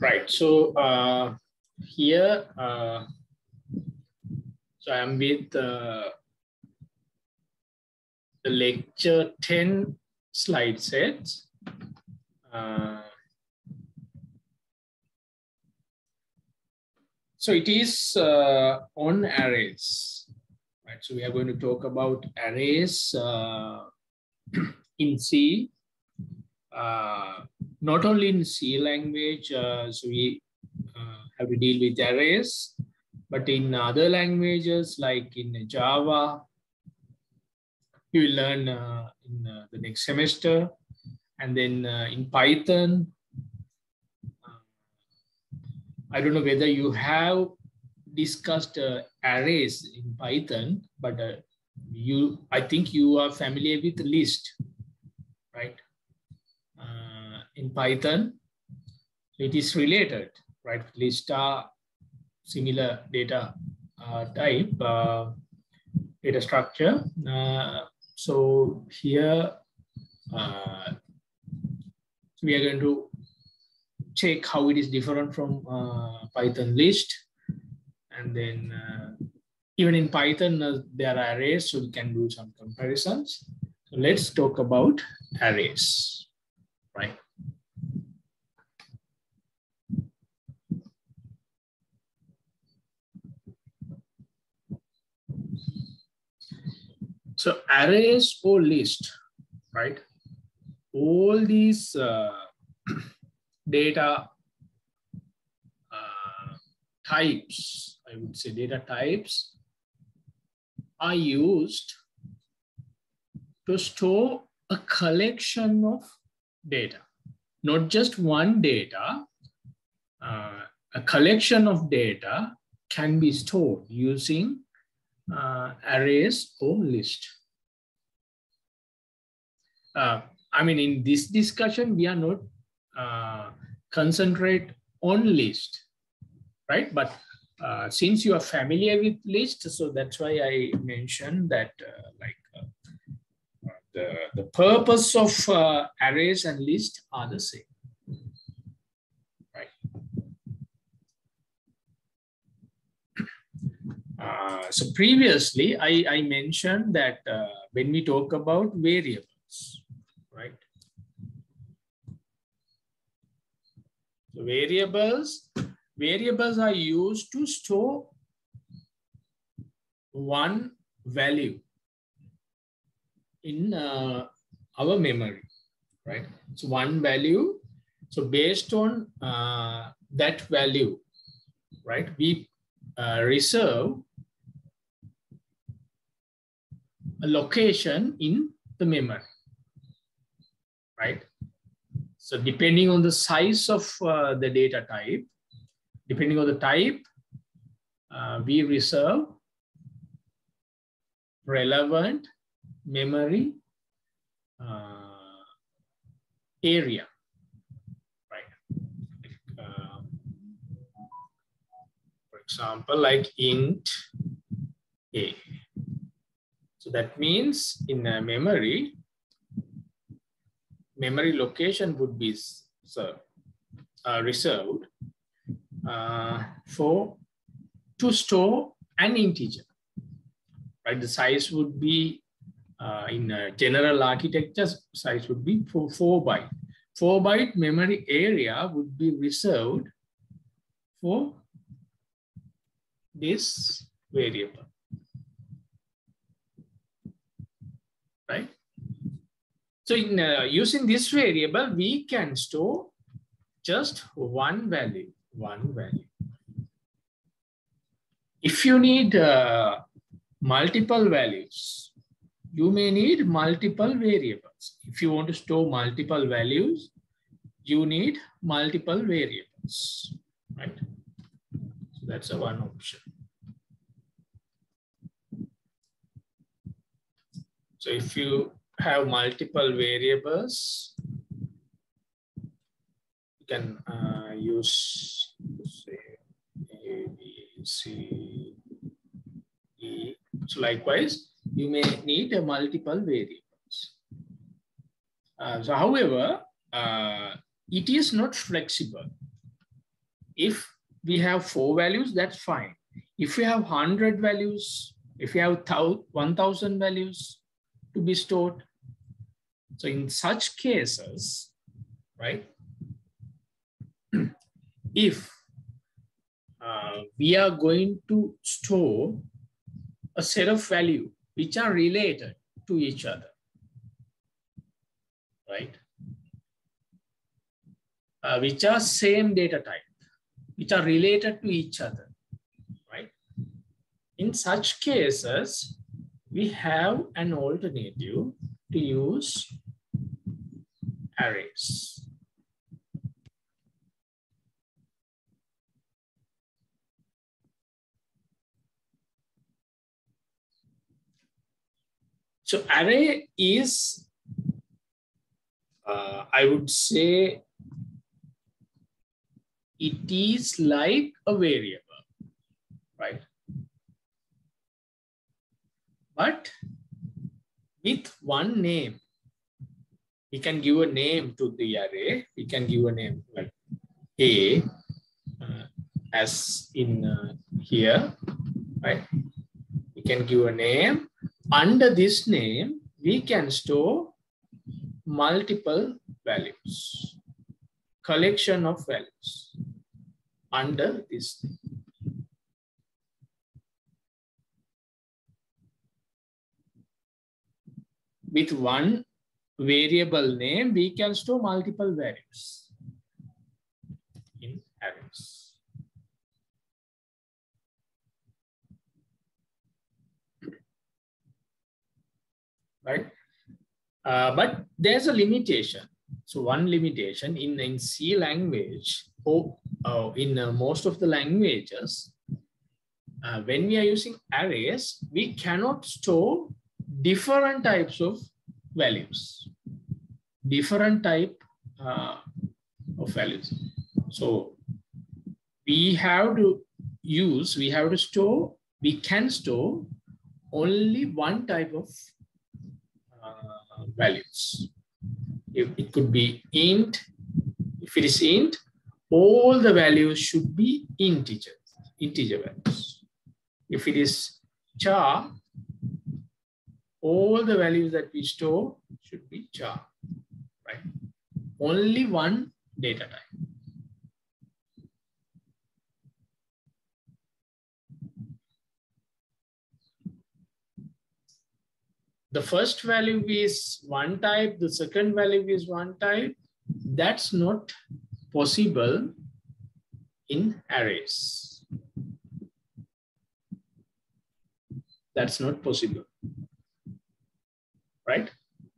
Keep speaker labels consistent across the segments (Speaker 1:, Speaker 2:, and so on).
Speaker 1: Right. So uh, here, uh, so I'm with uh, the lecture 10 slide sets. Uh, so it is uh, on arrays, right? So we are going to talk about arrays uh, in C. Not only in C language, uh, so we uh, have to deal with arrays, but in other languages like in Java, you will learn uh, in uh, the next semester, and then uh, in Python. uh, I don't know whether you have discussed arrays in Python, but you, I think you are familiar with list, in Python, it is related, right? List are similar data uh, type, uh, data structure. Uh, so here, uh, we are going to check how it is different from uh, Python list. And then uh, even in Python, there are arrays, so we can do some comparisons. So let's talk about arrays, right? So arrays or list, right? All these uh, data uh, types, I would say data types, are used to store a collection of data, not just one data. Uh, a collection of data can be stored using uh, arrays or list. Uh, I mean, in this discussion, we are not uh, concentrate on list, right? But uh, since you are familiar with list, so that's why I mentioned that uh, like uh, the, the purpose of uh, arrays and list are the same. Right. Uh, so previously, I, I mentioned that uh, when we talk about right? So variables, variables are used to store one value in uh, our memory, right? So one value. So based on uh, that value, right, we uh, reserve a location in the memory, right? So depending on the size of uh, the data type, depending on the type, uh, we reserve relevant memory uh, area, right? Uh, for example, like int a. So that means in memory, memory location would be uh, reserved uh, for to store an integer. Right, the size would be uh, in a general architecture size would be for four byte. Four byte memory area would be reserved for this variable. Right. So in uh, using this variable, we can store just one value, one value. If you need uh, multiple values, you may need multiple variables. If you want to store multiple values, you need multiple variables, right? So that's a one option. So if you have multiple variables, you can uh, use say A, B, C, E. So likewise, you may need a multiple variables. Uh, so however, uh, it is not flexible, if we have four values, that's fine. If we have 100 values, if we have 1000 values to be stored, so in such cases, right, if uh, we are going to store a set of value which are related to each other, right? Uh, which are same data type, which are related to each other, right? In such cases, we have an alternative to use arrays. So array is, uh, I would say, it is like a variable, right? But with one name, we can give a name to the array. We can give a name like A, uh, as in uh, here, right? We can give a name under this name, we can store multiple values, collection of values under this name. With one variable name, we can store multiple values in arrays. right? Uh, but there's a limitation. So one limitation in, in C language, or uh, in uh, most of the languages, uh, when we are using arrays, we cannot store different types of values, different type uh, of values. So we have to use, we have to store, we can store only one type of values. If it could be int, if it is int, all the values should be integer, integer values. If it is char, all the values that we store should be char, right? Only one data type. the first value is one type, the second value is one type, that's not possible in arrays. That's not possible, right?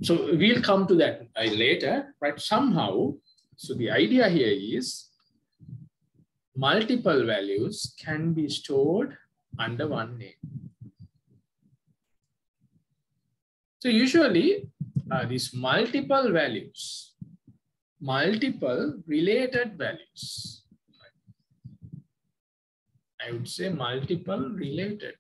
Speaker 1: So we'll come to that later, right? Somehow, so the idea here is multiple values can be stored under one name. So usually uh, these multiple values, multiple related values. I would say multiple related.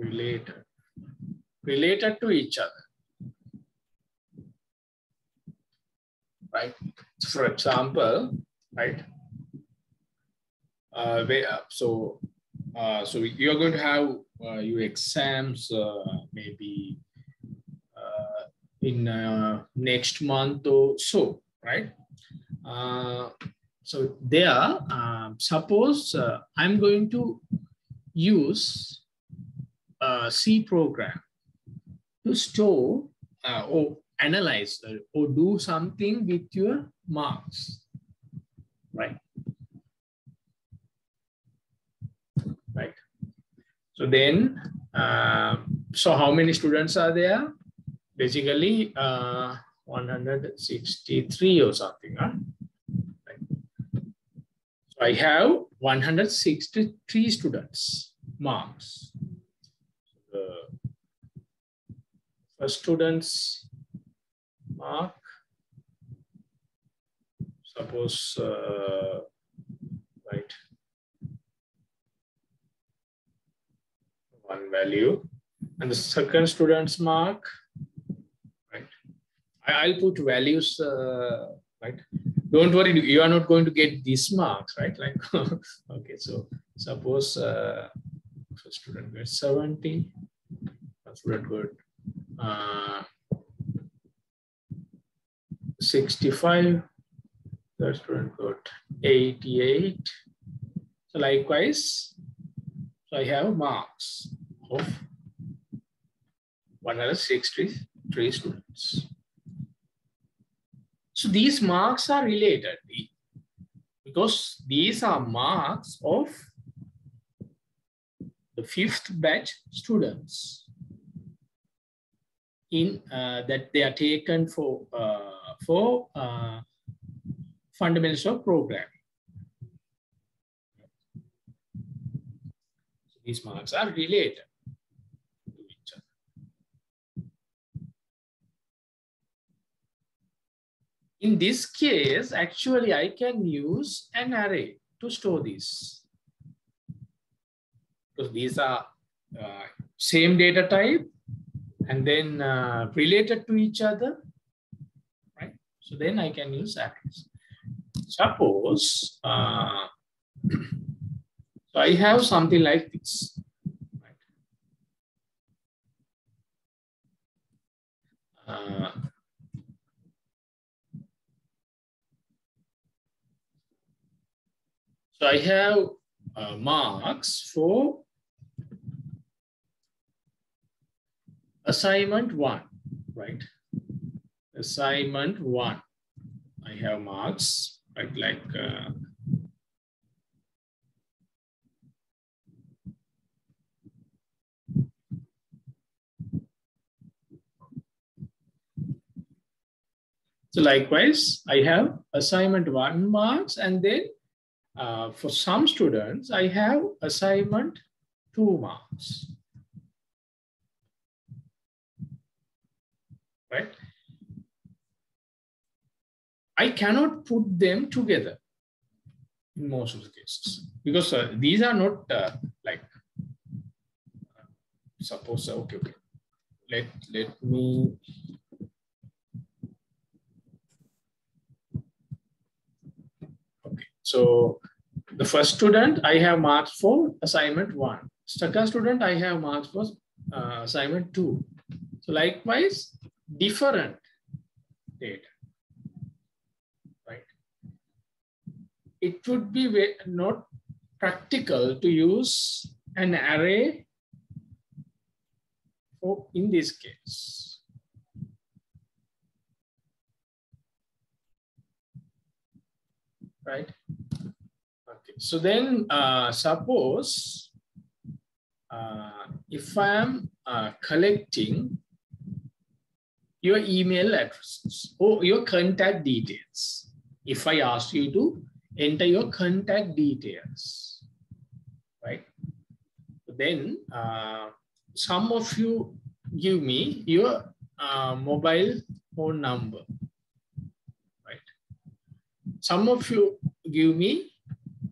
Speaker 1: Related, related to each other. Right. For example, right? Uh, uh, so, uh, so you're going to have uh, your exams uh, maybe uh, in next month or so, right? So there, um, suppose I'm going to use a C program to store uh, or analyze uh, or do something with your marks right? Right. So then, uh, so how many students are there? Basically, uh, 163 or something. Huh? So I have 163 students marks. The first students mark suppose, uh, right, one value, And the second student's mark, right? I, will put values, uh, right? Don't worry, you are not going to get these marks, right? Like, okay, so suppose uh, first student got 70, first student got uh, 65, third student got 88. So likewise, so I have marks of 163 students. So these marks are related because these are marks of the fifth batch students in uh, that they are taken for uh, for uh, fundamentals of programming. So these marks are related. In this case, actually, I can use an array to store this. Because these are uh, same data type and then uh, related to each other, right? So then I can use arrays. Suppose, uh, so I have something like this. Right? Uh, So I have uh, marks for assignment one, right? Assignment one. I have marks right, like uh, So likewise, I have assignment one marks and then uh, for some students, I have assignment two marks. Right? I cannot put them together in most of the cases because uh, these are not uh, like uh, suppose okay okay let let me okay So the first student, I have marks for assignment one. Second student, I have marks for uh, assignment two. So likewise, different data, right? It would be not practical to use an array for in this case. Right? Okay, so then uh, suppose uh, if I am uh, collecting your email addresses or your contact details, if I ask you to enter your contact details, right? Then uh, some of you give me your uh, mobile phone number, right? Some of you give me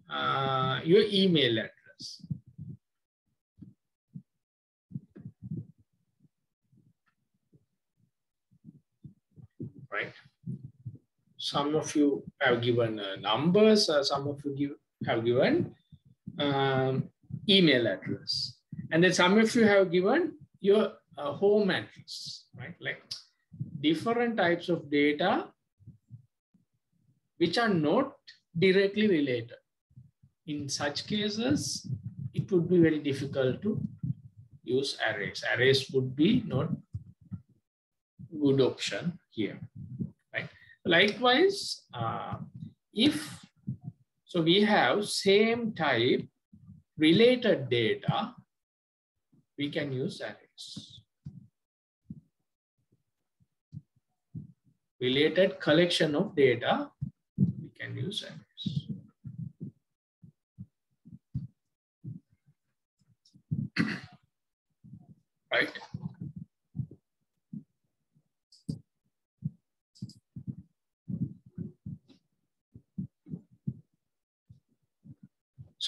Speaker 1: uh, your email address. Right? Some of you have given uh, numbers, uh, some of you give, have given um, email address. And then some of you have given your uh, home address, right? Like different types of data which are not directly related in such cases, it would be very difficult to use arrays. Arrays would be not good option here. Likewise, uh, if so we have same type related data, we can use arrays. Related collection of data, we can use arrays. right?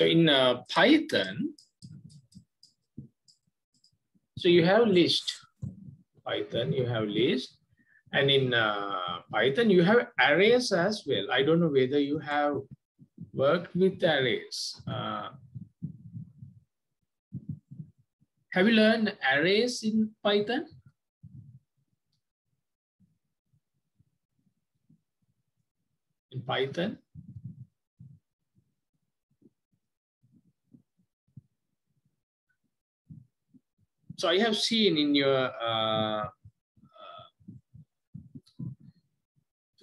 Speaker 1: So in uh, Python, So you have list. Python, you have list. And in uh, Python, you have arrays as well. I don't know whether you have worked with arrays. Uh, have you learned arrays in Python? In Python? So I have seen in your uh,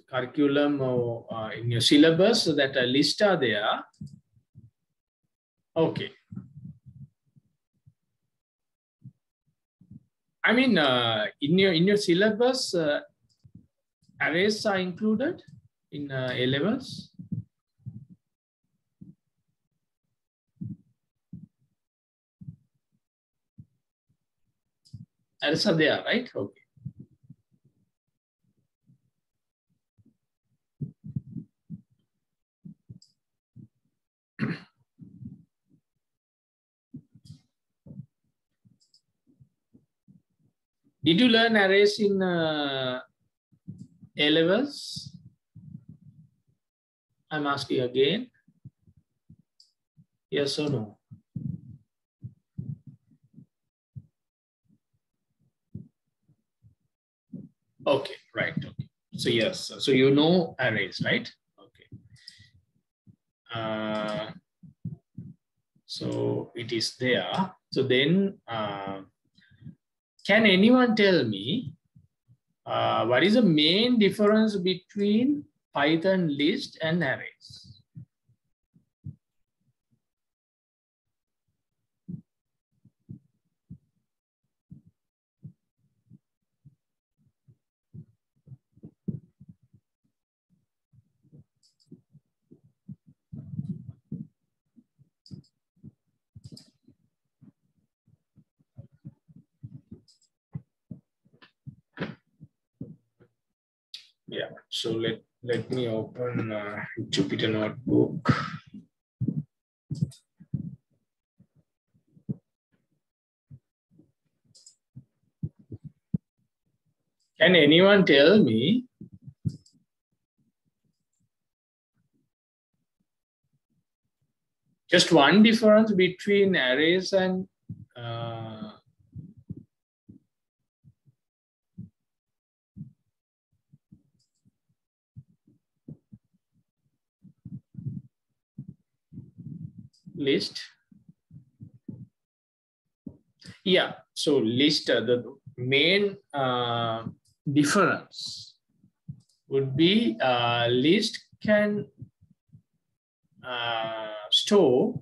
Speaker 1: curriculum or uh, in your syllabus that a list are there. Okay. I mean, uh, in your in your syllabus, uh, arrays are included in uh, A levels. There, right? Okay. Did you learn arrays in uh, A levels? I'm asking again. Yes or no? Okay, right. Okay. So yes, so you know arrays, right? Okay. Uh, so it is there. So then uh, can anyone tell me uh, what is the main difference between Python list and arrays? Yeah, so let, let me open uh, Jupyter Notebook. Can anyone tell me just one difference between arrays and uh, list. Yeah, so list, uh, the main uh, difference would be uh, list can uh, store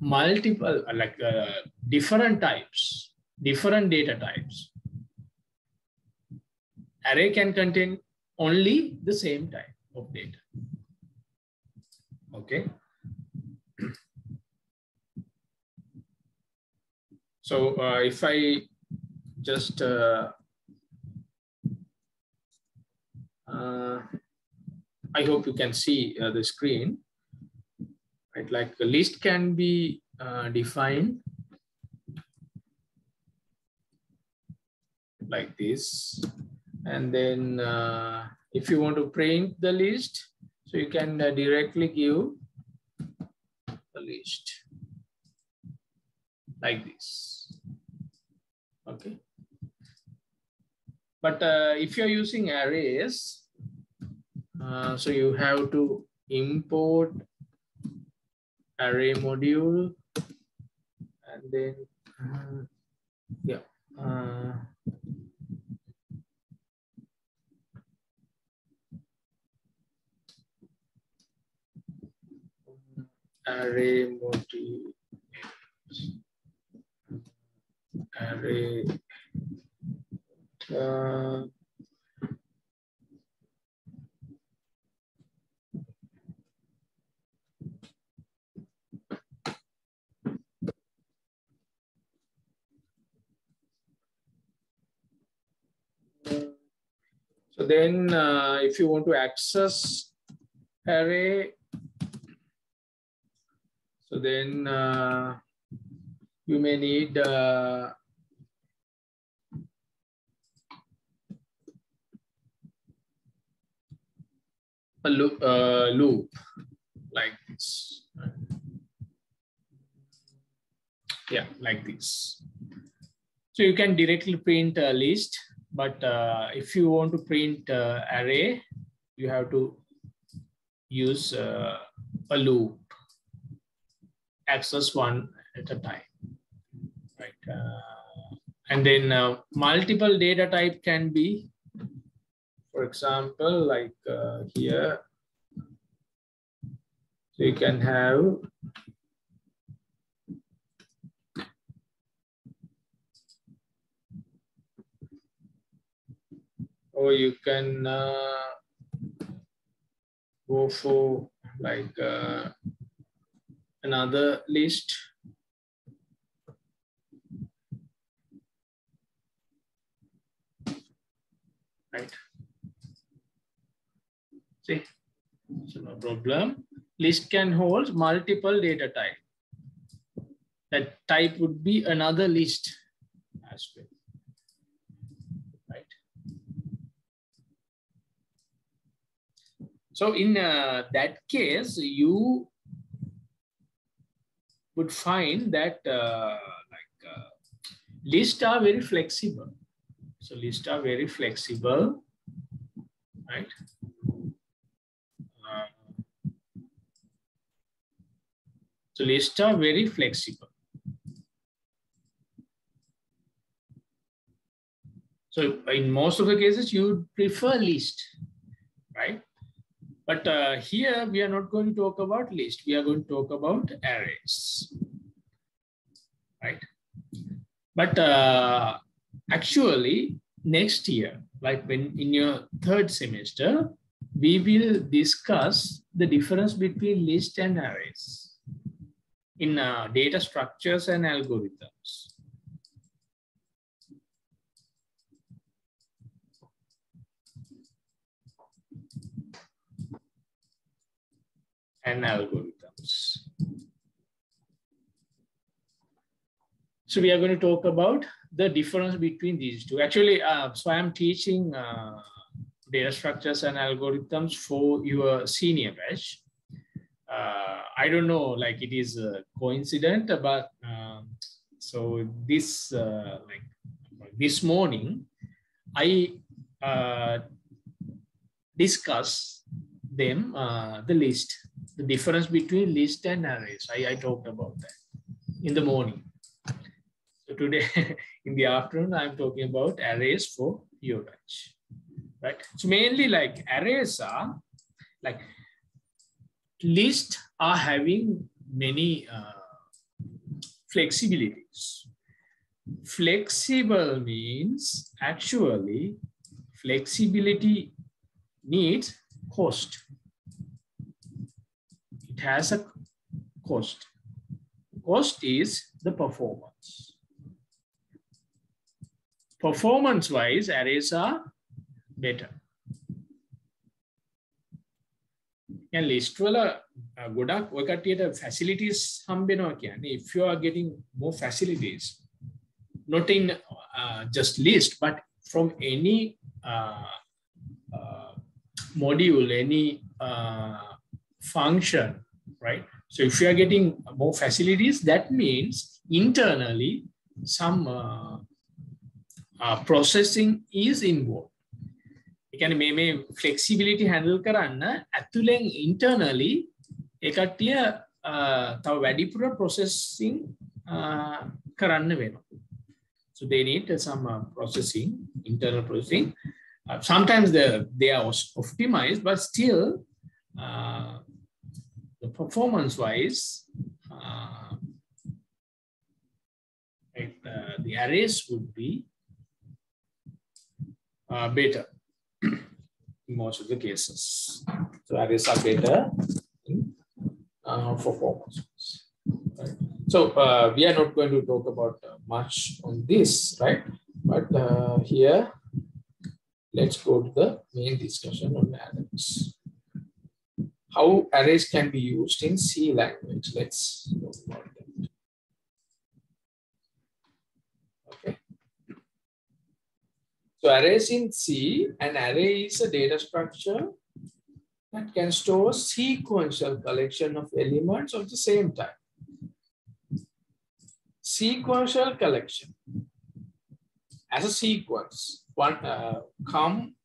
Speaker 1: multiple, uh, like uh, different types, different data types. Array can contain only the same type of data. Okay. So uh, if I just uh, uh, I hope you can see uh, the screen. Right, like a list can be uh, defined like this, and then uh, if you want to print the list, so you can directly give the list like this. Okay. But uh, if you're using arrays, uh, so you have to import array module and then, uh, yeah. Uh, array module array uh, So then uh, if you want to access array, so then uh, you may need uh, a loop, uh, loop like this. Yeah, like this. So you can directly print a list, but uh, if you want to print uh, array, you have to use uh, a loop, access one at a time right? Uh, and then uh, multiple data type can be, for example, like uh, here, so you can have or you can uh, go for like uh, another list. Right. See, so no problem. List can hold multiple data type. That type would be another list as well. Right. So in uh, that case, you would find that uh, like uh, lists are very flexible. So lists are very flexible, right? Uh, so lists are very flexible. So in most of the cases, you prefer list, right? But uh, here we are not going to talk about list. We are going to talk about arrays, right? But uh, actually next year, like when in your third semester, we will discuss the difference between list and arrays in uh, data structures and algorithms. and algorithms. So we are going to talk about the difference between these two. Actually, uh, so I am teaching uh, data structures and algorithms for your senior batch. Uh, I don't know, like it is a coincident, but um, so this uh, like this morning, I uh, discuss them uh, the list the difference between list and arrays. I, I talked about that in the morning. So today in the afternoon, I'm talking about arrays for your batch, right? So mainly like arrays are like list are having many uh, flexibilities. Flexible means actually flexibility needs cost it has a cost. Cost is the performance Performance wise, arrays are better. And list වල ගොඩක් ඔය කට්ටියට facilities හම්බෙනවා කියන්නේ if you are getting more facilities not in uh, just list but from any uh, uh, module any uh, function right? So if you are getting more facilities, that means internally some uh, uh, processing is involved. එකන මේ මේ ෆලෙක්සිබිලිටි handle කරන්න ඇතුලෙන් internally එකටිය uh, තව වැඩිපුර processing uh, කරන්න වෙනවා. So they need some uh, processing, internal processing. Uh, sometimes they, they are optimized, but still uh, the performance wise, uh, right, uh, the arrays would be uh, better in most of the cases. So arrays are in uh, performance. Right? So uh, we are not going to talk about uh, much on this, right? But uh, here, let's go to the main discussion on arrays how arrays can be used in C language. Let's talk about that. Okay. So arrays in C, an array is a data structure that can store sequential collection of elements of the same type. Sequential collection as a sequence, one uh, come,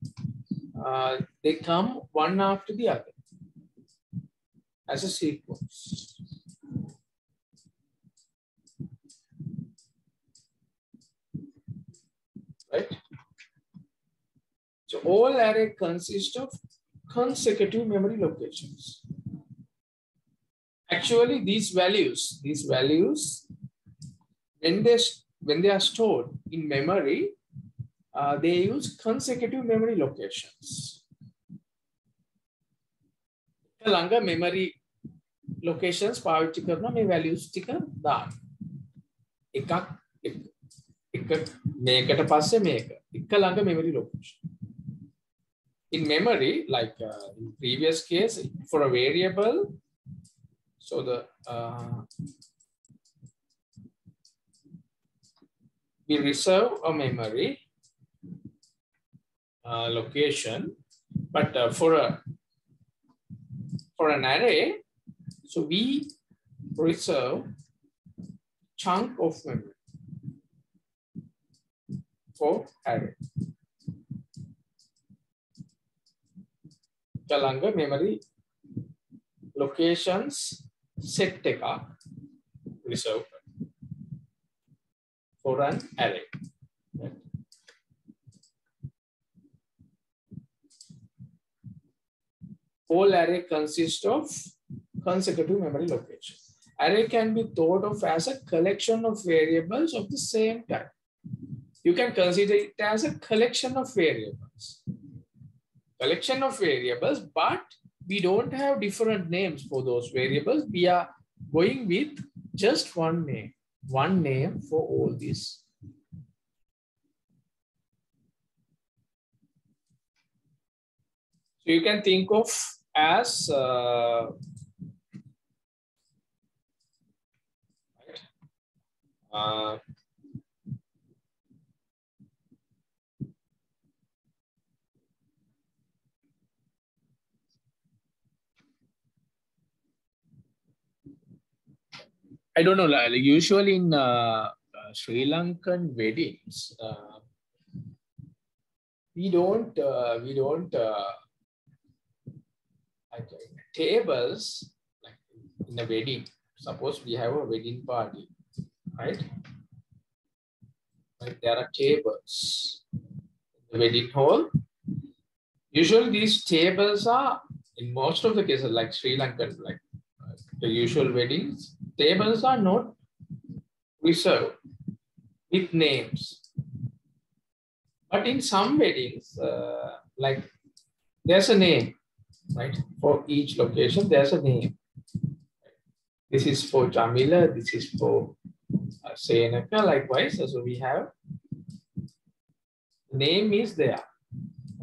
Speaker 1: uh, they come one after the other as a sequence. Right? So all array consists of consecutive memory locations. Actually, these values, these values, when they, when they are stored in memory, uh, they use consecutive memory locations. ළඟ memory locations පාවිච්චි කරන මේ values ටික දාන්න. එකක් එක මේකට පස්සේ මේක. එක ළඟ memory location in memory, like uh, in previous case, for a variable, so the uh, we reserve a memory uh, location, but uh, for a for an array, so we reserve chunk of memory for array. ළඟ memory locations set එකක් reserve for an array. Whole array consists of consecutive memory location. Array can be thought of as a collection of variables of the same type. You can consider it as a collection of variables collection of variables, but we don't have different names for those variables. We are going with just one name, one name for all these. So you can think of as uh, uh, I don't know. Like usually in uh, uh, Sri Lankan weddings, uh, we don't uh, we don't tables like in a wedding. Suppose we have a wedding party, right? Like there are tables in the wedding hall. Usually these tables are in most of the cases like Sri Lankan, like the usual weddings, tables are not reserved with names. But in some weddings, uh, like there's a name, right? For each location, there's a name. This is for Jamila, this is for uh, Senaka, likewise. So we have name is there,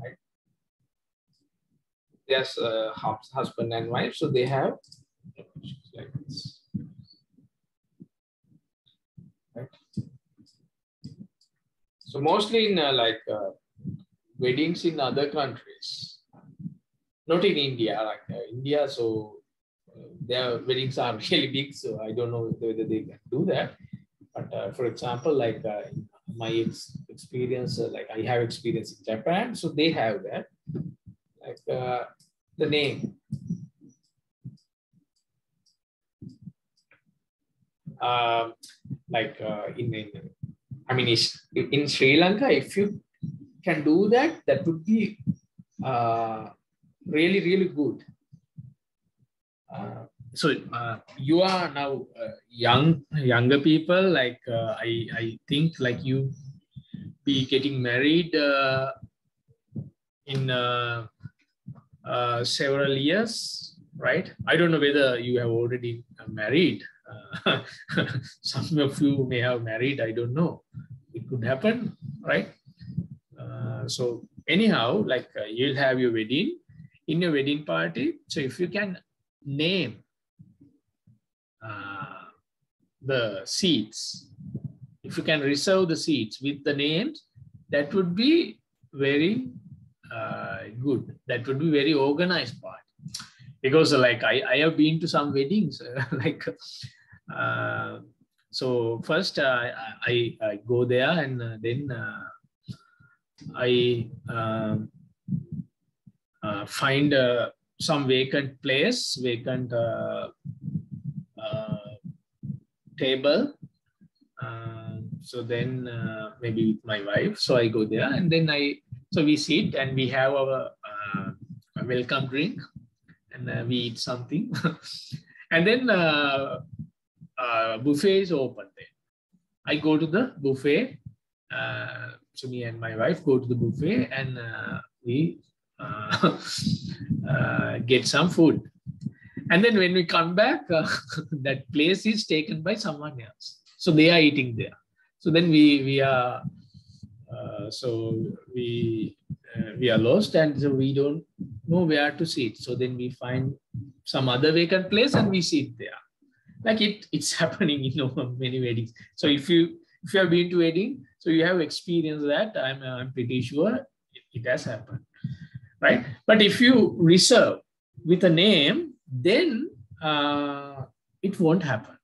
Speaker 1: right? There's a husband and wife, so they have like this. So mostly in uh, like uh, weddings in other countries, not in India, like uh, India. So uh, their weddings are really big. So I don't know whether they can do that. But uh, for example, like uh, my ex experience, like I have experience in Japan, so they have that, like the name. Like in, in I mean, in Sri Lanka, if you can do that, that would be uh, really, really good. Uh, so uh, you are now uh, young, younger people. Like uh, I, I think like you be getting married uh, in several years, right? I don't know whether you have already married some of you may have married, I don't know. It could happen, right? Uh, so anyhow, like uh, you'll have your wedding, in your wedding party. So if you can name uh, the seats, if you can reserve the seats with the names, that would be very uh, good. That would be very organized part. because like I, I have been to some weddings, like, uh, so first uh, I, I go there and uh, then I um, find some vacant place, vacant table. so then maybe with my wife, so I go there and then I, so we sit and we have our welcome drink and uh, we eat something. and then uh, uh, buffet is open there. I go to the buffet. Uh, so me and my wife go to the buffet and uh, we uh, uh, get some food. And then when we come back, uh, that place is taken by someone else. So they are eating there. So then we we are so we we are lost and so we don't know where to sit. So then we find some other vacant place and we sit there. Like it, it's happening in many weddings. So if you if you have been to wedding, so you have experienced that. I'm I'm pretty sure it, it has happened, right? But if you reserve with a name, then uh, it won't happen.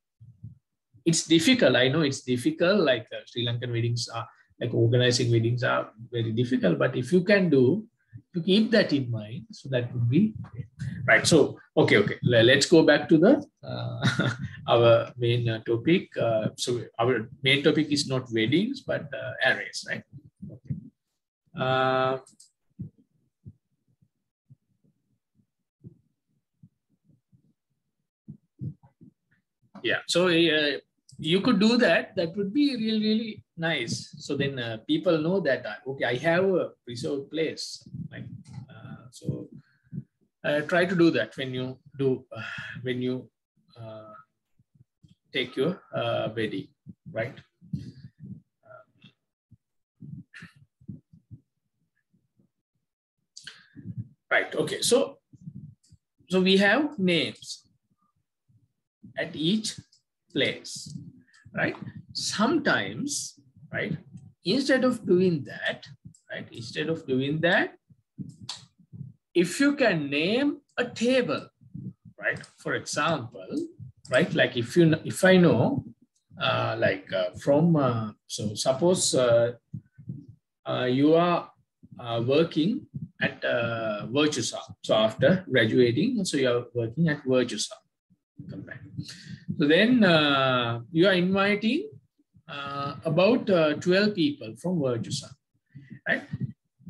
Speaker 1: It's difficult. I know it's difficult. Like uh, Sri Lankan weddings are like organizing weddings are very difficult. But if you can do to keep that in mind, so that would be right. So okay, okay. Let's go back to the uh, our main uh, topic. Uh, so our main topic is not weddings, but uh, arrays, right? Okay. Uh, yeah. So uh, you could do that. That would be really, really nice. So then uh, people know that, uh, okay, I have a reserved place. Like, uh, so uh, try to do that when you do, uh, when you uh, take your wedding, right? Right, okay, so, so we have names at each place, right? Sometimes, right, instead of doing that, right, instead of doing that, if you can name a table, right, for example, right, like if you, if I know, uh, like uh, from, uh, so suppose uh, uh, you are uh, working at uh, Virtusa. So after graduating, so you're working at Virtusa. Back. So then you are inviting uh, about uh, 12 people from Virtusa, right?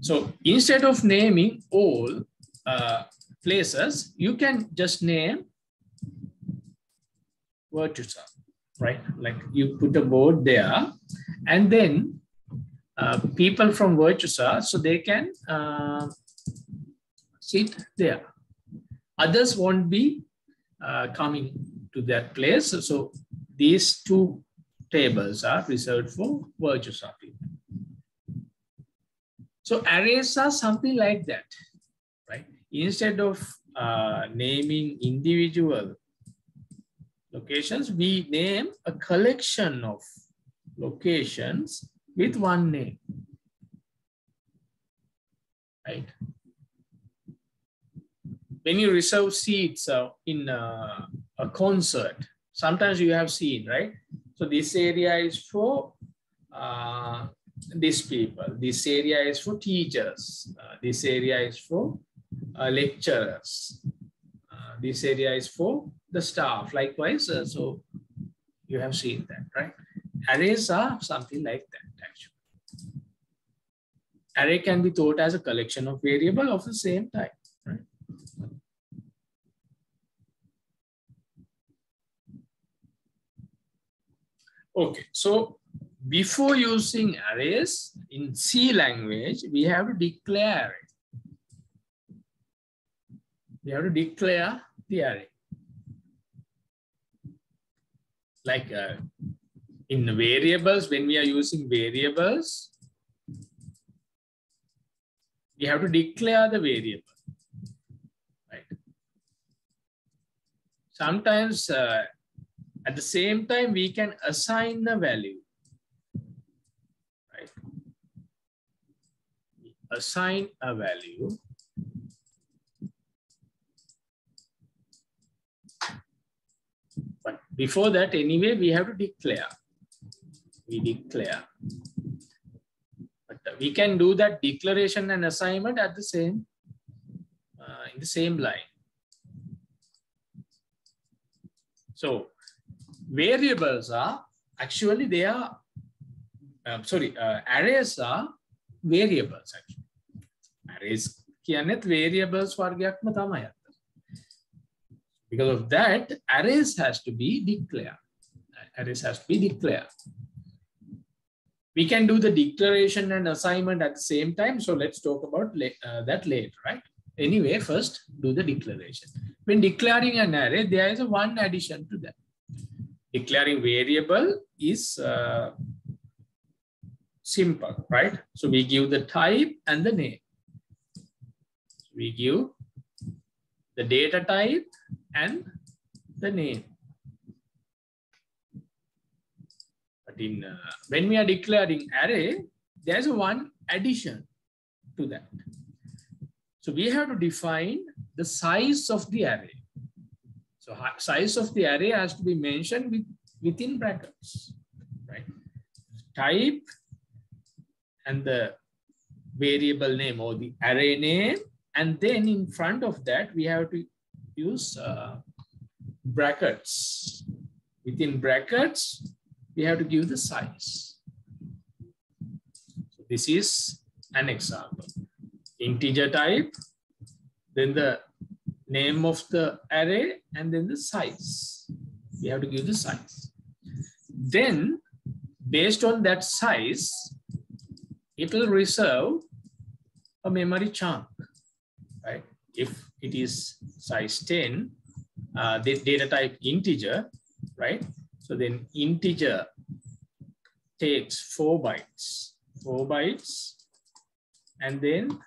Speaker 1: So instead of naming all uh, places, you can just name Virtusa, right? Like you put a board there and then uh, people from Virtusa, so they can uh, sit there. Others won't be coming to that place. So these two tables are reserved for Virtusa people. So arrays are something like that, right? Instead of uh, naming individual locations, we name a collection of locations with one name, right? When you reserve seats uh, in uh, a concert. Sometimes you have seen, right? So this area is for uh, these people. This area is for teachers. Uh, this area is for uh, lecturers. Uh, this area is for the staff. Likewise, uh, so you have seen that, right? Arrays are something like that, actually. Array can be thought as a collection of variable of the same type. Okay, so before using arrays in C language, we have to declare. We have to declare the array. Like uh, in variables, when we are using variables, we have to declare the variable. Right. Sometimes uh, at the same time, we can assign a value. Right? Assign a value. But before that, anyway, we have to declare. We declare. But we can do that declaration and assignment at the same, uh, in the same line. So variables are actually they are, um, sorry, uh, arrays are variables actually. Arrays කියන්නේත් variables වර්ගයක්ම තමයි. Because of that, arrays has to be declared. Arrays has to be declared. We can do the declaration and assignment at the same time. So let's talk about uh, that later, right? Anyway, first do the declaration. When declaring an array, there is a one addition to that. Declaring variable is uh, simple, right? So we give the type and the name. We give the data type and the name. But in uh, when we are declaring array, there's one addition to that. So we have to define the size of the array. So size of the array has to be mentioned with, within brackets, right? Type and the variable name or the array name. And then in front of that, we have to use uh, brackets. Within brackets, we have to give the size. So this is an example. Integer type, then the name of the array, and then the size. We have to give the size. Then, based on that size, it will reserve a memory chunk, right? If it is size 10, uh, the data type integer, right? So then integer takes four bytes, four bytes, and then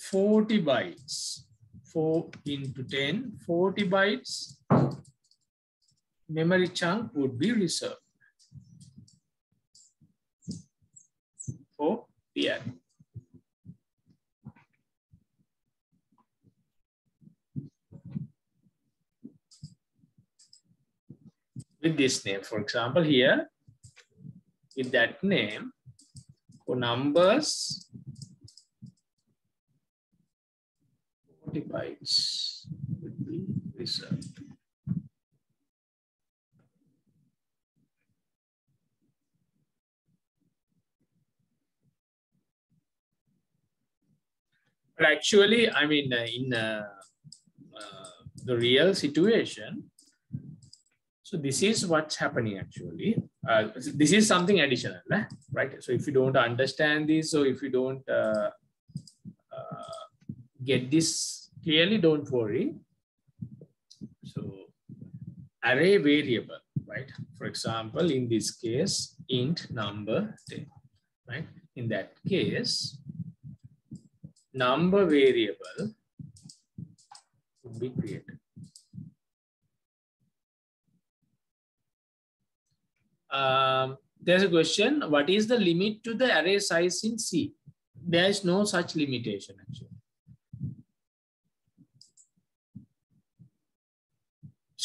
Speaker 1: 40 bytes, four into 10, 40 bytes, memory chunk would be reserved for the with this name. For example, here, with that name, for numbers, 40 bytes would be reserved. But actually, I mean, uh, in uh, uh, the real situation, so this is what's happening actually. Uh, this is something additional, right? So if you don't understand this, or if you don't uh, get this clearly, don't worry. So array variable, right? For example, in this case, int number 10, right? In that case, number variable would be created. Um, there's a question, what is the limit to the array size in C? There is no such limitation actually.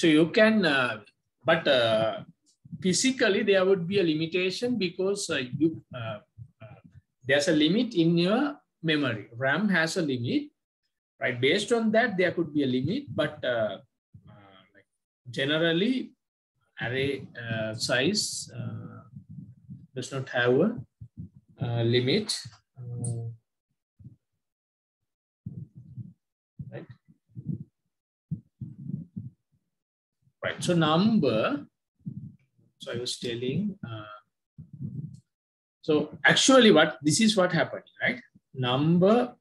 Speaker 1: So you can, uh, but uh, physically there would be a limitation because uh, you uh, uh, there's a limit in your memory. RAM has a limit, right? Based on that, there could be a limit, but like generally array size does not have a limit. Right. So number. So I was telling. Uh, so actually, what this is what happened, right? Number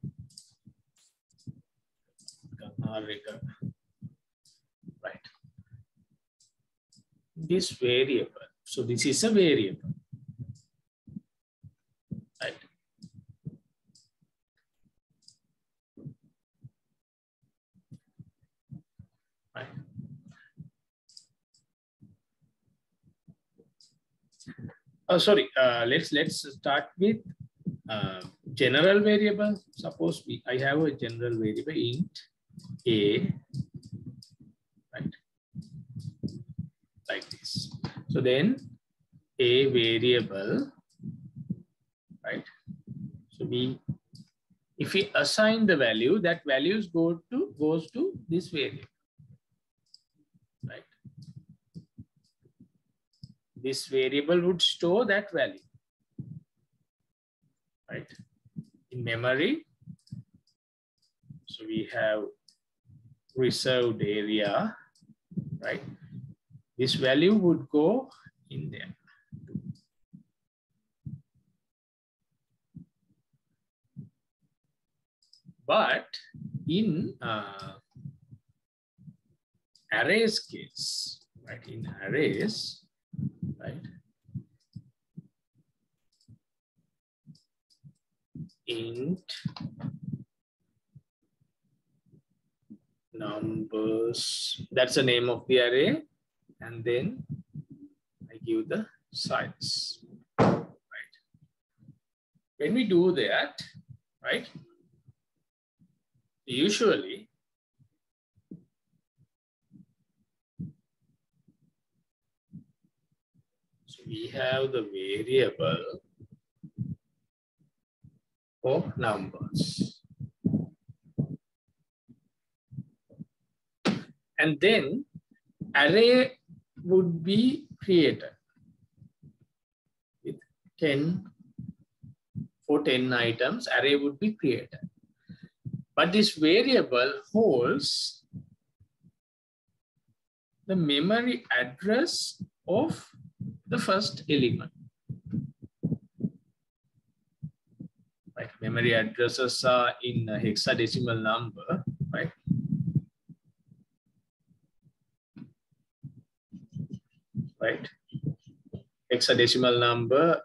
Speaker 1: right, this variable. So this is a variable. Right. Right. Oh, sorry. Uh, let's let's start with uh, general variable. Suppose we I have a general variable int a right, like this. So then a variable, right? So we, if we assign the value, that values go to goes to this variable, right? This variable would store that value, right? In memory, so we have reserved area, right? This value would go in there. But in uh, arrays case, right, in arrays, right, int numbers, that's the name of the array, and then I give the size, right? When we do that, right, usually so we have the variable of numbers. And then array would be created with 10 for 10 items array would be created. But this variable holds the memory address of the first element. Right, memory addresses are in hexadecimal number, right? Right, hexadecimal number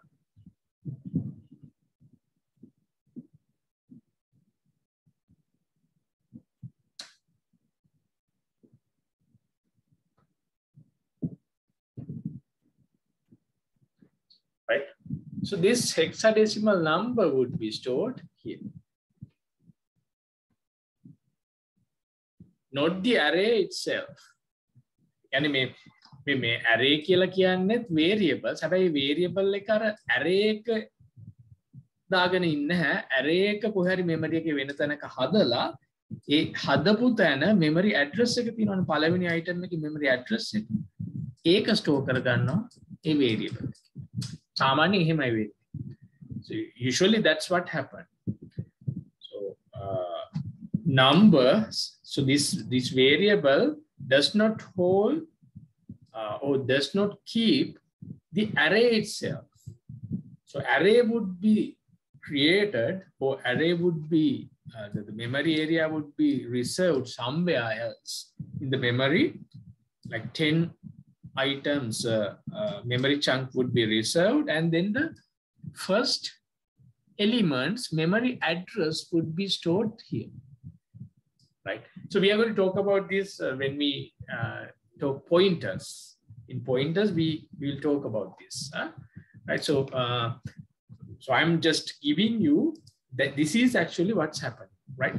Speaker 1: So this hexadecimal number would be stored here. Not the array itself. يعني මේ මේ මේ array කියලා කියන්නේත් variables. හැබැයි variable එක අර array එක දාගෙන ඉන්න හැ array එක කොහේ හරි memory එකේ වෙන තැනක හදලා ඒ හදපු තැන memory address එක තියෙනවනේ පළවෙනි item එකේ memory address එක. ඒක store කරගන්නවා ඒ variable එක. Samani him I will. So usually that's what happened. So uh, numbers, so this, this variable does not hold uh, or does not keep the array itself. So array would be created or array would be, uh, the, the memory area would be reserved somewhere else in the memory, like 10 items uh, uh, memory chunk would be reserved. And then the first elements memory address would be stored here right? So we are going to talk about this uh, when we uh, talk pointers. In pointers we will talk about this huh? right so uh, so i'm just giving you that this is actually what's happened right?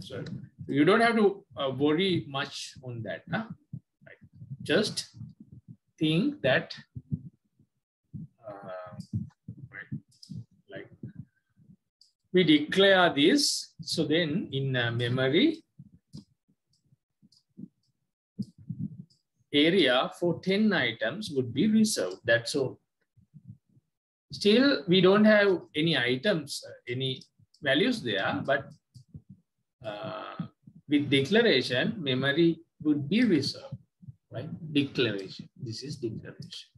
Speaker 1: So you don't have to uh, worry much on that huh? right. Just think that uh, like we declare this so then in uh, memory area for 10 items would be reserved that's all. Still we don't have any items uh, any values there but uh, with declaration memory would be reserved right? Declaration. This is declaration.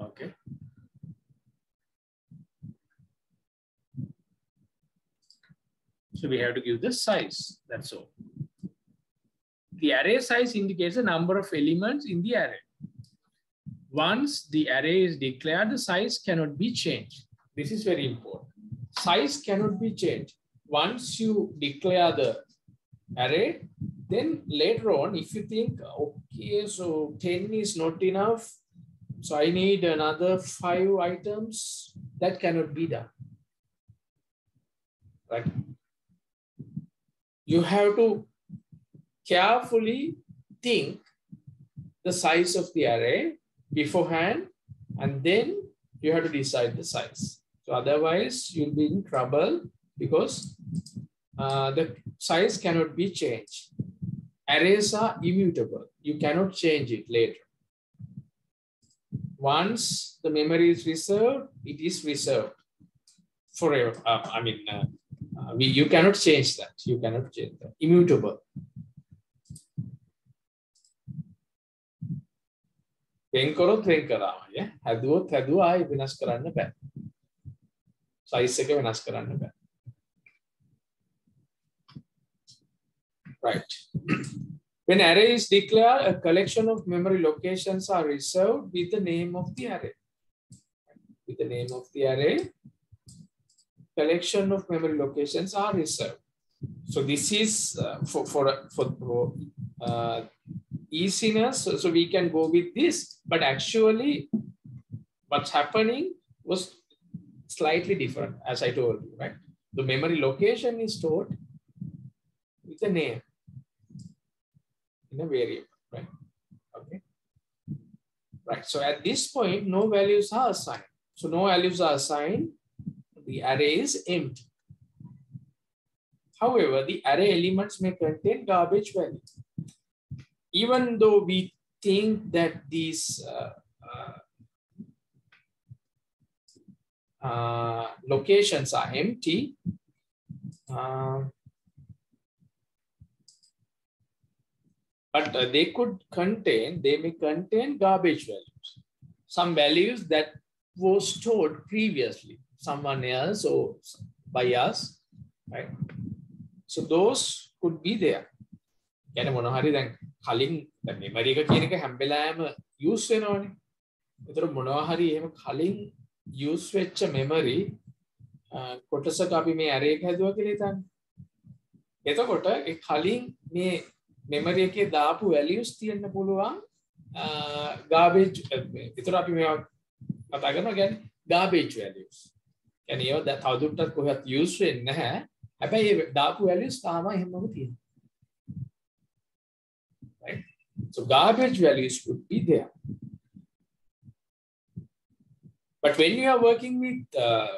Speaker 1: Okay. So we have to give the size, that's all. The array size indicates the number of elements in the array. Once the array is declared, the size cannot be changed. This is very important. Size cannot be changed. Once you declare the array, then later on, if you think, okay, so 10 is not enough, so I need another five items, that cannot be done. Right? You have to carefully think the size of the array beforehand, and then you have to decide the size. So otherwise you'll be in trouble because uh, the size cannot be changed Arrays are immutable. You cannot change it later. Once the memory is reserved, it is reserved forever. Uh, I mean, uh, uh, we, you cannot change that. You cannot change that. Immutable. වෙන් කරොත් වෙන් කරාමයි හැදුවොත් හැදුවා ආයි වෙනස් කරන්න බෑ size එක වෙනස් කරන්න බෑ right. When array is declared a collection of memory locations are reserved with the name of the array. With the name of the array collection of memory locations are reserved. So this is uh, for for for, uh, easiness. So, so we can go with this, but actually what's happening was slightly different, as I told you, right? The memory location is stored with a name in a variable, right? Okay. Right. So at this point, no values are assigned. So no values are assigned. The array is empty. However, the array elements may contain garbage values even though we think that these uh, uh, uh, locations are empty, but uh, they could contain, they may contain garbage values. Some values that were stored previously, someone else or by us, right? So those could be there. ගැන මොනහරි දැන් කලින් memory එක කියන එක හැම වෙලාවෙම use වෙනවනේ. ඒතර මොනවා හරි එහෙම කලින් යූස් වෙච්ච මෙමරි කොටසක අපි මේ ඇරේ එක හැදුවා කියලා හිතන්න. එතකොට ඒ කලින් මේ මෙමරි එකේ දාපු වැලියුස් තියෙන්න පුළුවන් ගාබේජ් ඒතර අපි මේවා කතා කරනවා කියන්නේ ගාබේජ් වැලියුස්. කියන්නේ ඒවා තවදුරටත් කොහෙවත් යූස් වෙන්නේ නැහැ. හැබැයි ඒ දාපු වැලියුස් තාම එහෙමම තියෙනවා. So garbage values would be there. But when you are working with, uh,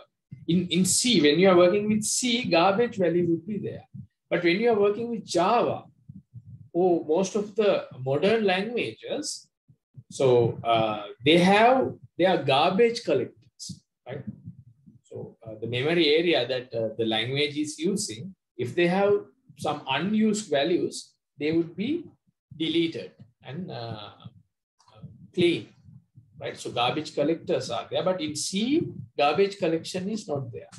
Speaker 1: in, in C, when you are working with C, garbage value would be there. But when you are working with Java, or most of the modern languages, so uh, they have, they are garbage collectors, right? So uh, the memory area that uh, the language is using, if they have some unused values, they would be deleted and uh, clean, right? So garbage collectors are there, but in C, garbage collection is not there?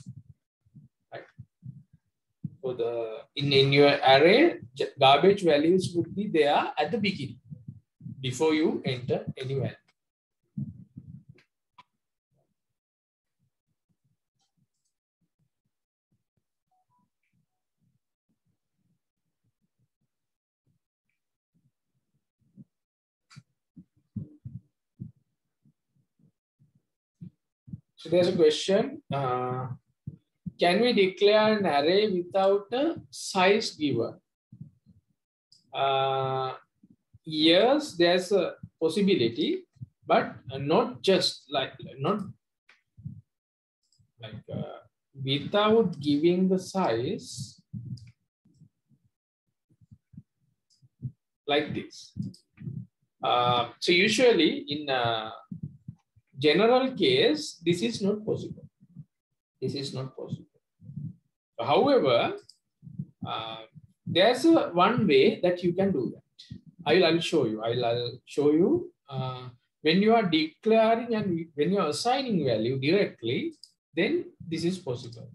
Speaker 1: So the in, in your array, garbage values would be there at the beginning before you enter any value. So there's a question. Uh, can we declare an array without a size given? Uh, yes, there's a possibility, but not just like, not like uh, without giving the size like this. Uh, so usually in uh, general case, this is not possible. This is not possible. However, uh, there's a one way that you can do that. I'll, I'll show you. I'll, I'll show you uh, when you are declaring and when you are assigning value directly, then this is possible.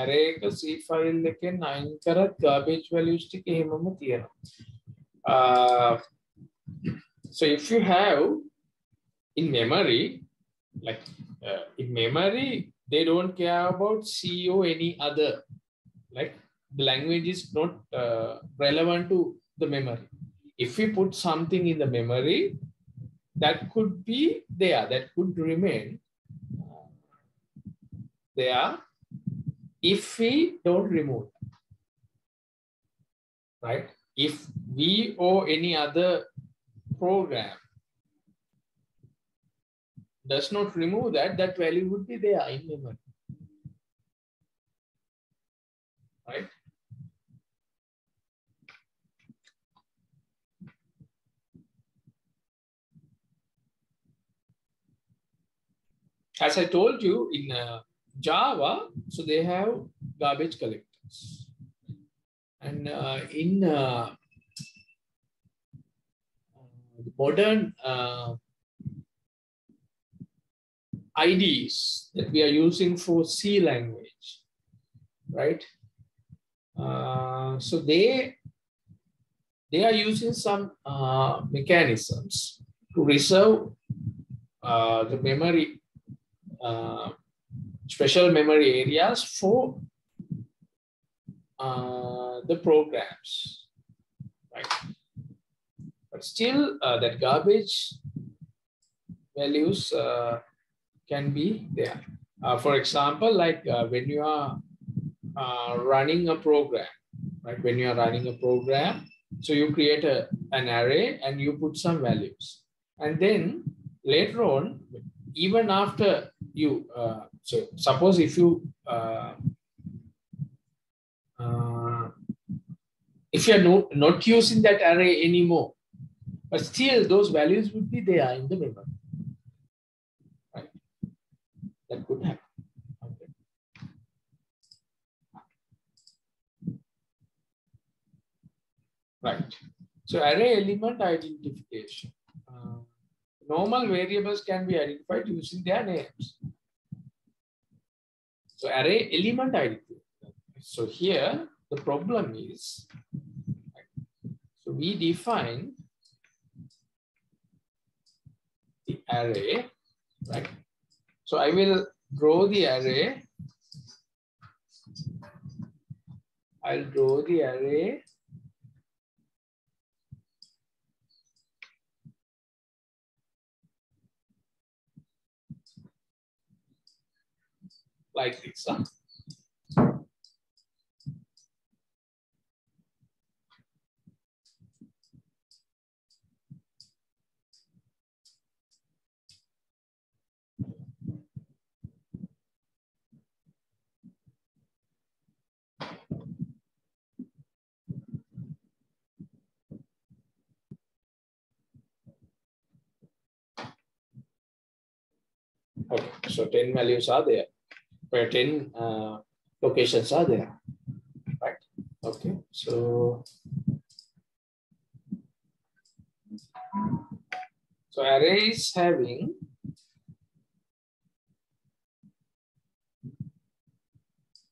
Speaker 1: array එක C file එකෙන් අයින් කරත් garbage values ටික එහෙමම තියෙනවා. uh, so if you have in memory, like uh, in memory, they don't care about C or any other. Like the language is not uh, relevant to the memory. If we put something in the memory, that could be there, that could remain there if we don't remove right? If we or any other program does not remove that, that value would be there in memory. Right? As I told you in uh, Java, so they have garbage collectors. And uh, in uh, modern uh, IDEs that we are using for C language, right? Uh, so they they are using some uh, mechanisms to reserve uh, the memory, uh, special memory areas for uh, the programs, right? Still, uh, that garbage values uh, can be there. Uh, for example, like uh, when you are uh, running a program, right? When you are running a program, so you create a, an array and you put some values. And then later on, even after you, so suppose if you uh, if you're not, not using that array anymore, but still those values would be there in the memory. Right? That could happen. Right. So array element identification. Uh, normal variables can be identified using their names. So array element identification. So here the problem is, so we define array, right? So I will draw the array. I'll draw the array like this. Huh? Okay, so 10 values are there, where 10 uh, locations are there, right? Okay, so so array is having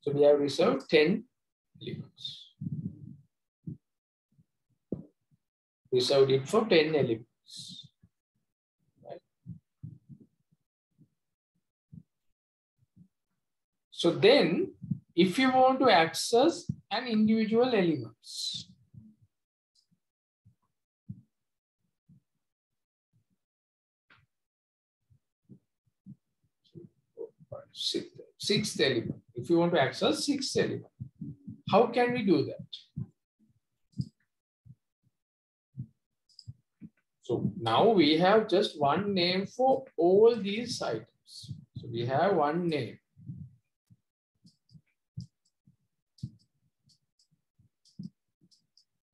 Speaker 1: so we have reserved 10 elements. Reserved it for 10 elements. So then if you want to access an individual elements, sixth, element. If you want to access sixth element, how can we do that? So now we have just one name for all these items. So we have one name.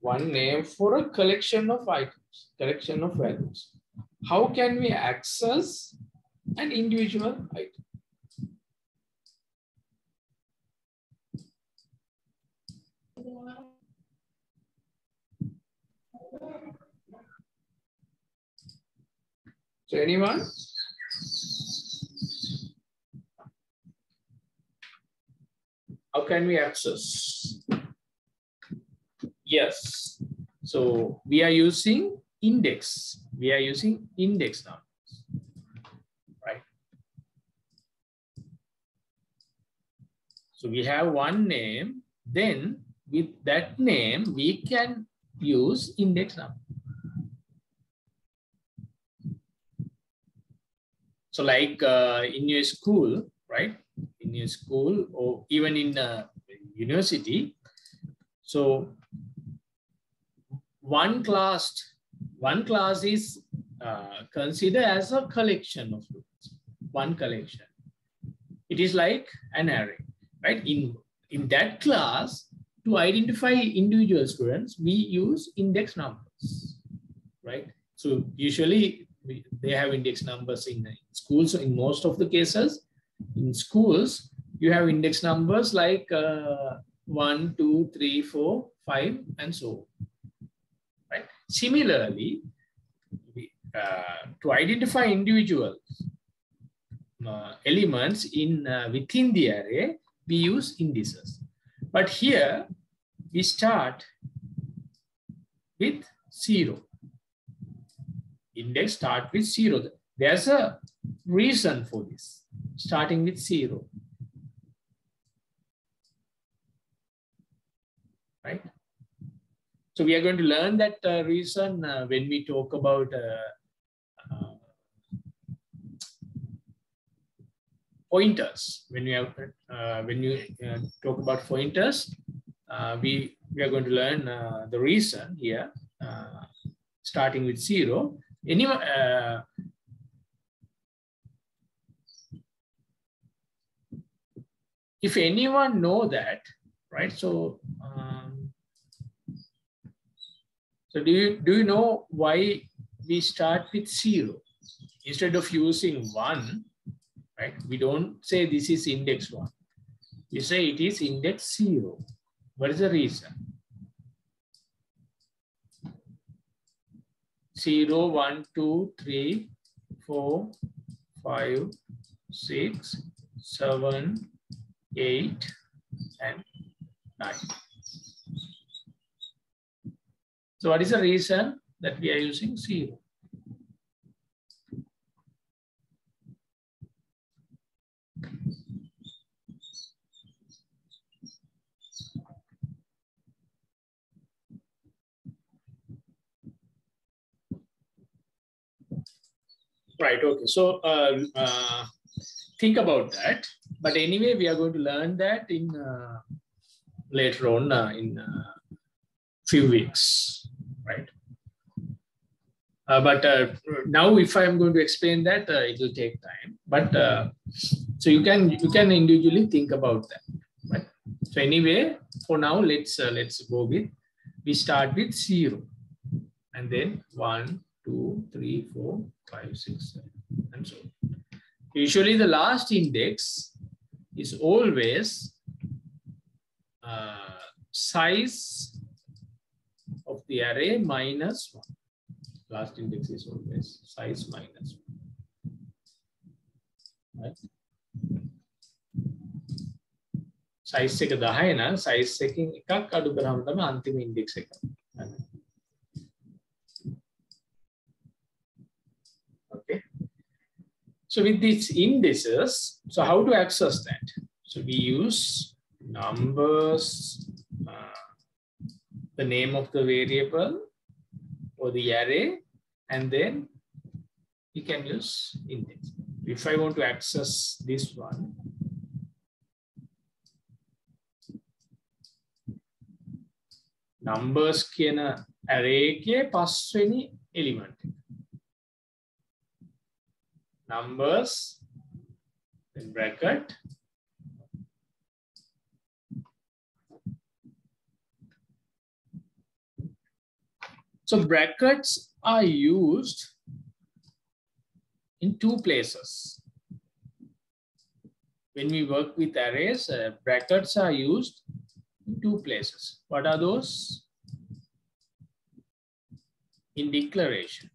Speaker 1: One name for a collection of items, collection of values. How can we access an individual item? So anyone? How can we access? Yes. So we are using index. We are using index now, right? So we have one name. Then with that name, we can use index number. So like uh, in your school, right? in your school or even in a university. So one class, one class is uh, considered as a collection of students, one collection. It is like an array, right? In, in that class, to identify individual students, we use index numbers, right? So usually we, they have index numbers in schools. In most of the cases, in schools, you have index numbers like uh, one, two, three, four, five, and so on. Similarly, uh, to identify individual uh, elements in uh, within the array, we use indices. But here we start with zero. Index start with zero. There's a reason for this, starting with zero. Right? So we are going to learn that uh, reason uh, when we talk about uh, uh pointers. When we have uh, when you uh, talk about pointers, we we are going to learn the reason here, starting with zero. Anyone. if anyone know that, right? So um, so do you, do you know why we start with zero? Instead of using one, right? We don't say this is index one. We say it is index zero. What is the reason? Zero, one, two, three, four, five, six, seven, eight, and nine. So what is the reason that we are using zero? Right, okay. So uh, uh, think about that. But anyway, we are going to learn that in uh, later on uh, in a uh, few weeks right? Uh, but uh, now if I'm going to explain that, uh, it will take time. But uh, so you can you can individually think about that, right? So anyway, for now, let's uh, let's go with we start with zero, and then one, two, three, four, five, six, seven, and so. On. Usually, the last index is always uh, size of the array minus 1. Last index is always size minus 1. Right? Size එක 10 නම් size එකකින් එකක් අඩු කරාම තමයි අන්තිම index එක. Okay. So with these indices, so how to access that? So we use numbers, uh, the name of the variable or the array, and then you can use index. If I want to access this one, numbers කියන array එකේ පස්වෙනි element numbers in bracket So brackets are used in two places. When we work with arrays, uh, brackets are used in two places. What are those? In declaration.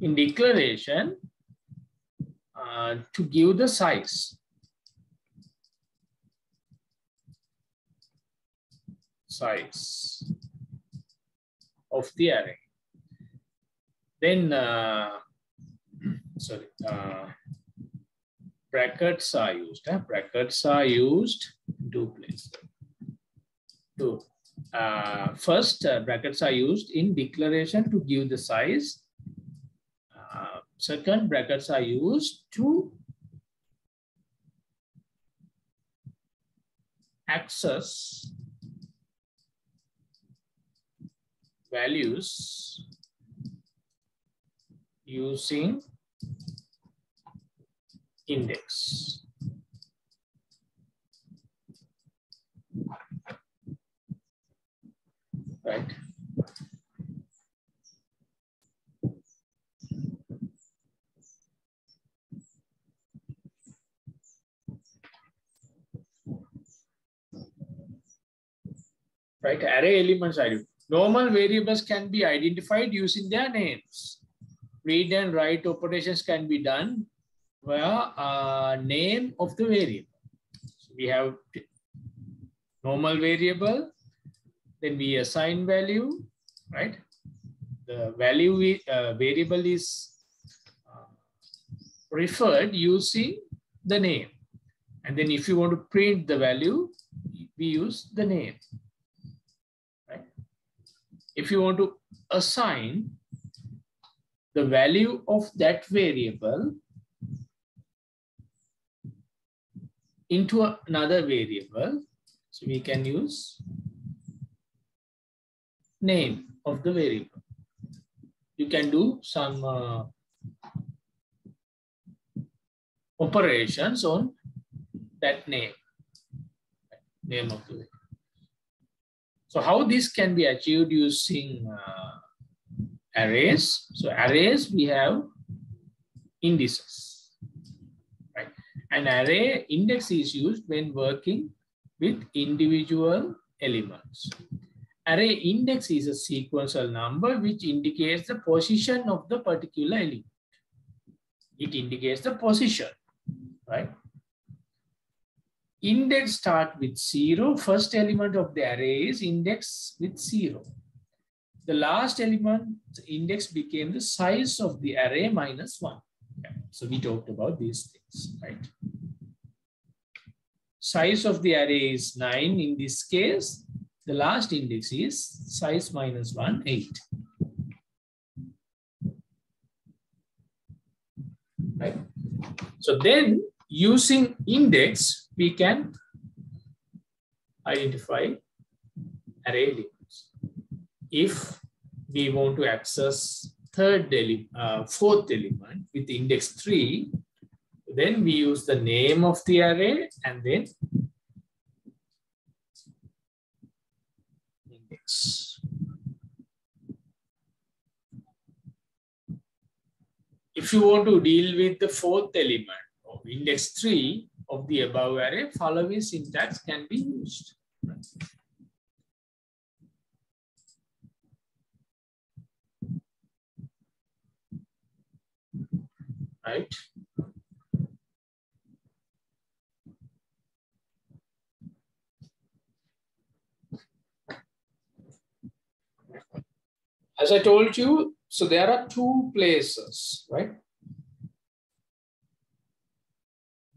Speaker 1: In declaration, uh, to give the size. Size of the array. Then, uh, sorry, uh, brackets are used. Huh? Brackets are used two places. Two. uh, first uh, brackets are used in declaration to give the size. Uh, second, brackets are used to access values using index. Right. Right, array elements are Normal variables can be identified using their names. Read and write operations can be done via uh, name of the variable. So we have normal variable, then we assign value, right? The value we, uh, variable is uh, referred using the name. And then if you want to print the value, we use the name. If you want to assign the value of that variable into another variable, so we can use name of the variable. You can do some uh, operations on that name, name of the variable. So how this can be achieved using uh, arrays. So arrays, we have indices, right? An array index is used when working with individual elements. Array index is a sequential number which indicates the position of the particular element. It indicates the position, right? Index start with zero. First element of the array is index with zero. The last element index became the size of the array minus one. Yeah. So we talked about these things, right? Size of the array is nine in this case. The last index is size minus one, eight. Right? So then using index, we can identify array elements. If we want to access third element, uh, fourth element with index three, then we use the name of the array and then index. If you want to deal with the fourth element of index three of the above array, following syntax can be used. Right. As I told you, so there are two places, right?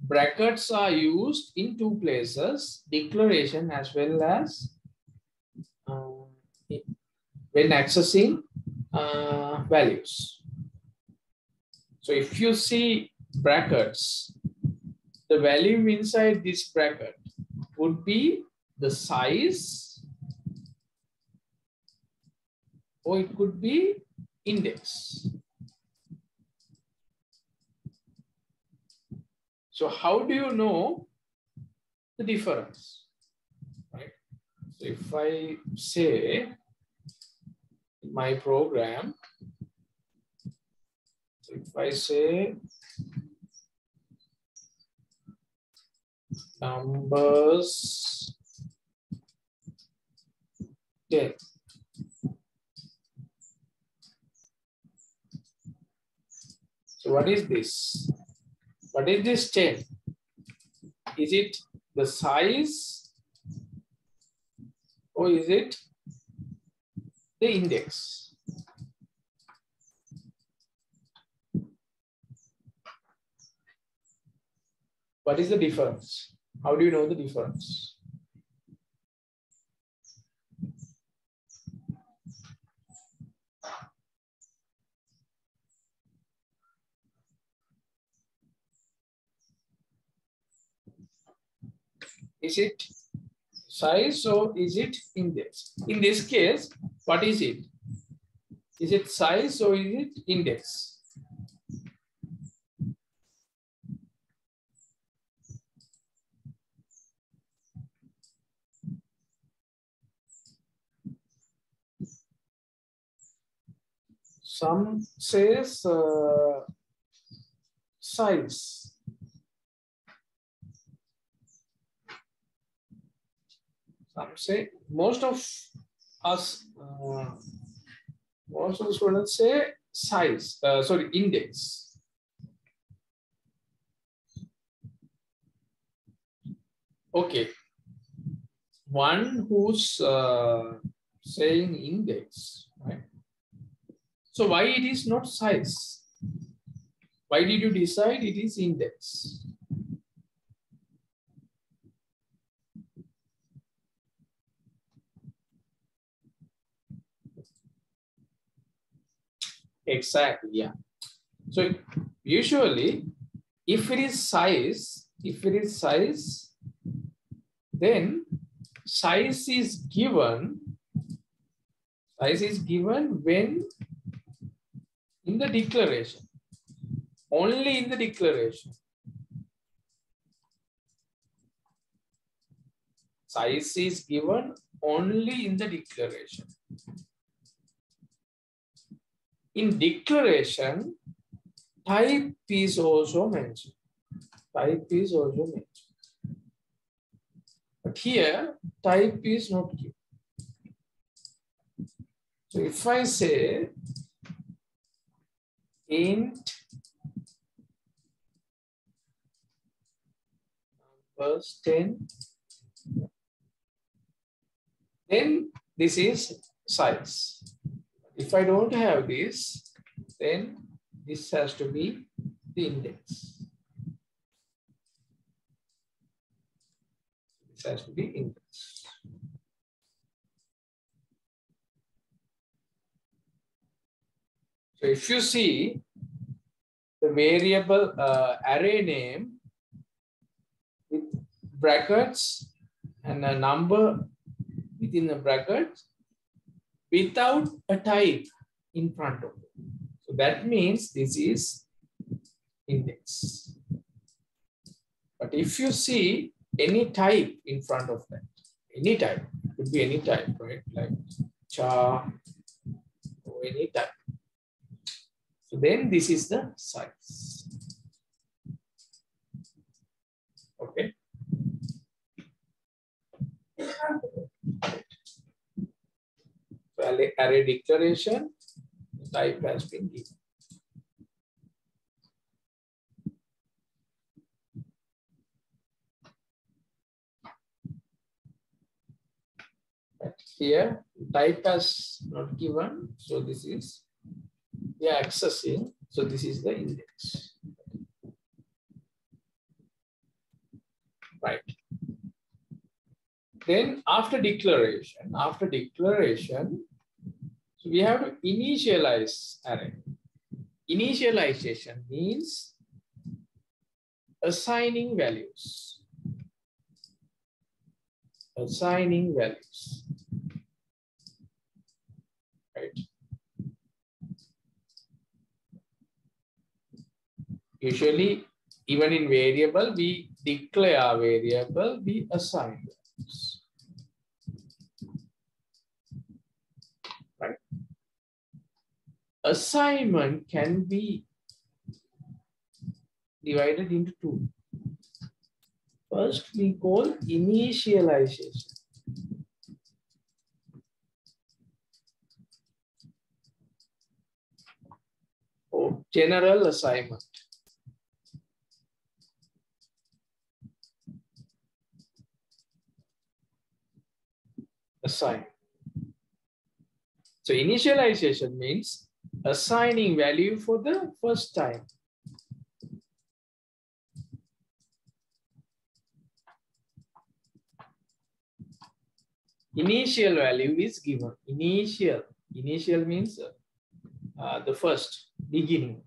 Speaker 1: Brackets are used in two places, declaration as well as uh, when accessing uh, values. So if you see brackets, the value inside this bracket would be the size or it could be index. So how do you know the difference? Right? So if I say my program, if I say numbers 10, So what is this? What is this 10? Is it the size or is it the index? What is the difference? How do you know the difference? Is it size or is it index? In this case, what is it? Is it size or is it index? Some says uh, size. Some say most of us, uh, most of the students say size, uh, sorry, index. Okay. One who's uh, saying index, right? So why it is not size? Why did you decide it is index? Exactly, yeah. So usually, if it is size, if it is size, then size is given, size is given when in the declaration, only in the declaration. Size is given only in the declaration. In declaration, type is also mentioned. Type is also mentioned. But here, type is not given. So if I say int verse 10 then this is size if i don't have this then this has to be the index. This has to be index. So if you see the variable uh, array name with brackets and a number within the bracket without a type in front of it. So that means this is index. But if you see any type in front of that, any type, could be any type, right? Like char or any type so then this is the size. Okay. So array declaration type has been given. But here type has not given, so this is are accessing. So this is the index. Right. Then after declaration, after declaration, so we have to initialize array. Initialization means assigning values. Assigning values. Right. Usually, even in variable, we declare a variable, we assign values. Assignment can be divided into two. First, we call initialization. Or general assignment. assign. So initialization means assigning value for the first time. Initial value is given. Initial. Initial means uh, the first, beginning.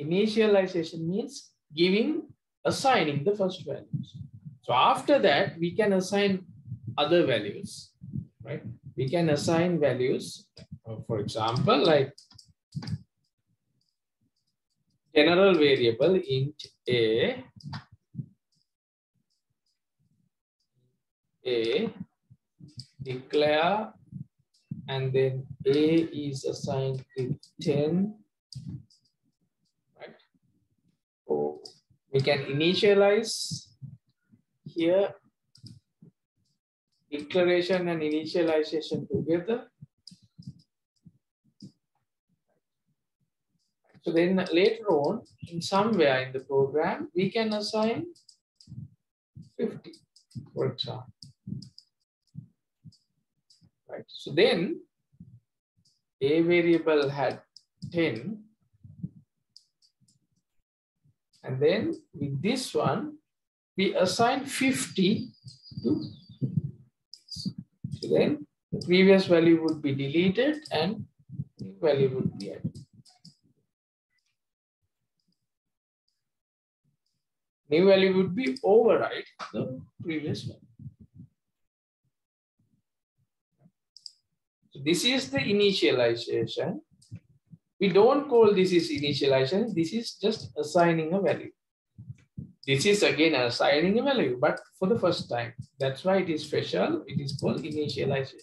Speaker 1: Initialization means giving, assigning the first values. So after that, we can assign other values, right? We can assign values, Uh, for example, like general variable int a, a declare and then a is assigned with 10 right? So we can initialize here. Declaration and initialization together So then later on, in somewhere in the program, we can assign 50, for example. Right. So then a variable had 10. And then with this one, we assign 50 to so then the previous value would be deleted and new value would be added. New value would be override the previous one. So this is the initialization. We don't call this is initialization. This is just assigning a value. This is again assigning a value, but for the first time. That's why it is special. It is called initialization.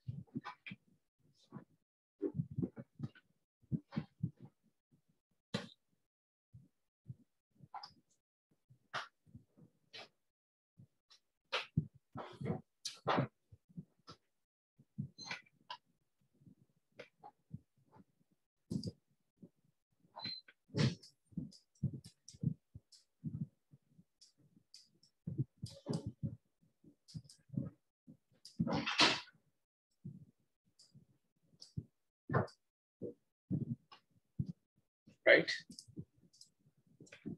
Speaker 1: right?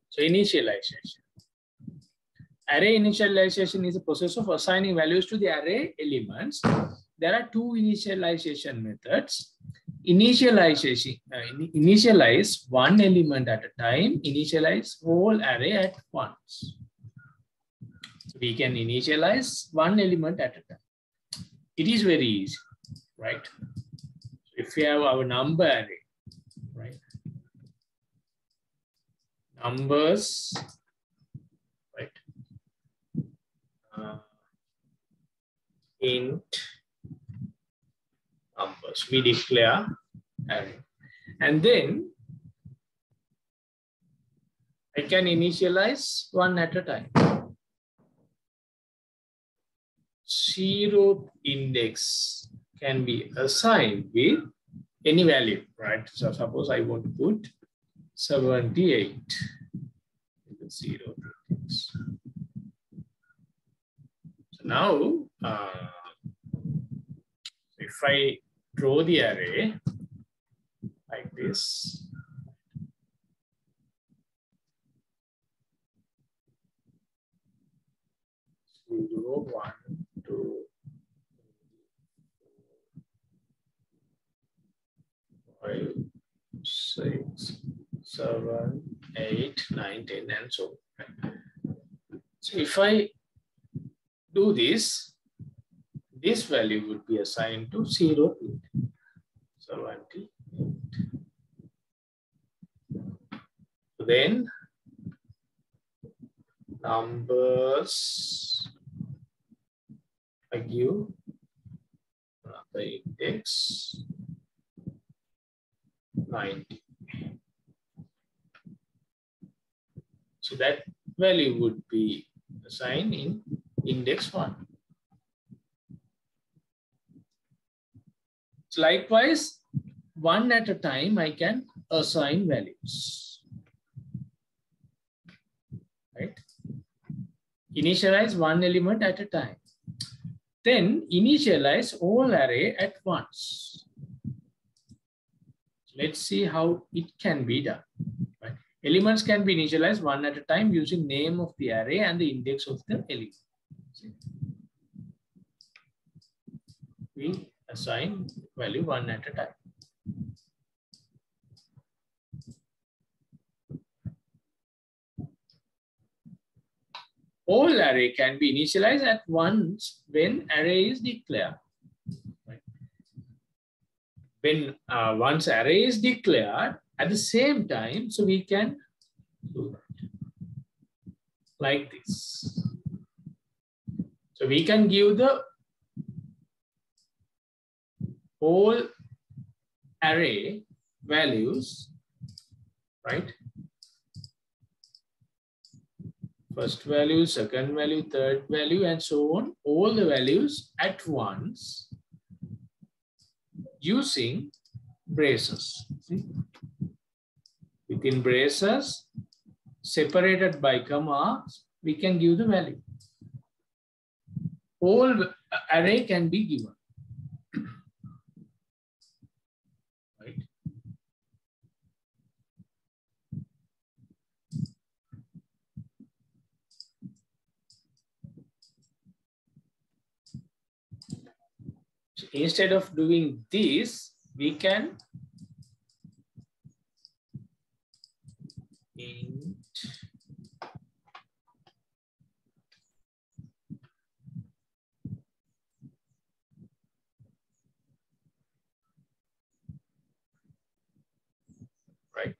Speaker 1: So initialization. Array initialization is a process of assigning values to the array elements. There are two initialization methods. Initialization, uh, initialize one element at a time, initialize whole array at once. So we can initialize one element at a time. It is very easy, right? If we have our number array, numbers, right? Uh, int numbers. We declare. And then I can initialize one at a time. Zero index can be assigned with any value, right? So suppose I want to put 78 zero So now, uh, if I draw the array like this, zero, one, two, five, six, seven, eight, nine, ten, and so on. So if I do this, this value would be assigned to zero, eight, 78. So then numbers I give the index 90. So that value would be assigned in index one. So likewise, one at a time, I can assign values. Right? Initialize one element at a time. Then initialize all array at once. Let's see how it can be done. Elements can be initialized one at a time using name of the array and the index of the element. we assign value one at a time. All array can be initialized at once when array is declared. When uh, once array is declared, at the same time, so we can do that like this. So we can give the whole array values, right? First value, second value, third value, and so on, all the values at once using braces. See? Within braces, separated by commas, we can give the value. Whole array can be given. right? So instead of doing this, we can int right?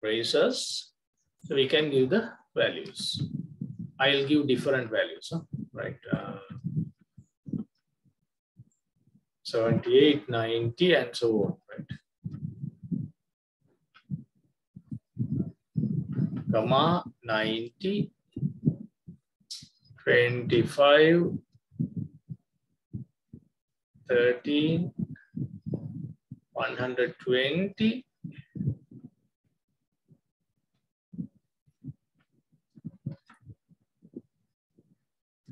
Speaker 1: Braces, so we can give the values. I'll give different values, huh? right? Uh, 78, 90, and so on, right? Comma 90, 25, 13, 120,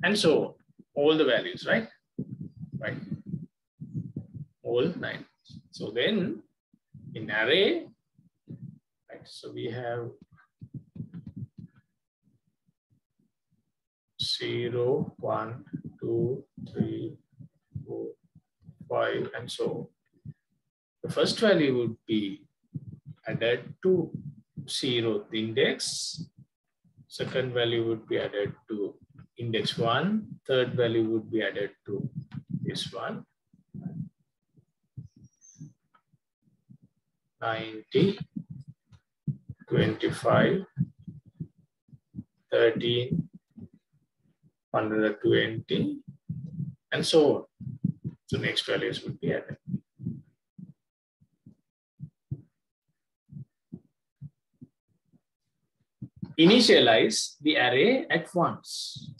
Speaker 1: and so on. All the values, right? Right. All nine. So then in array, right? So we have zero, one, two, three, four, and so on. The first value would be added to zeroth index. Second value would be added to index one. Third value would be added to this one. 90, 25, 13, 120, and so on. So next values would be added. Initialize the array at once.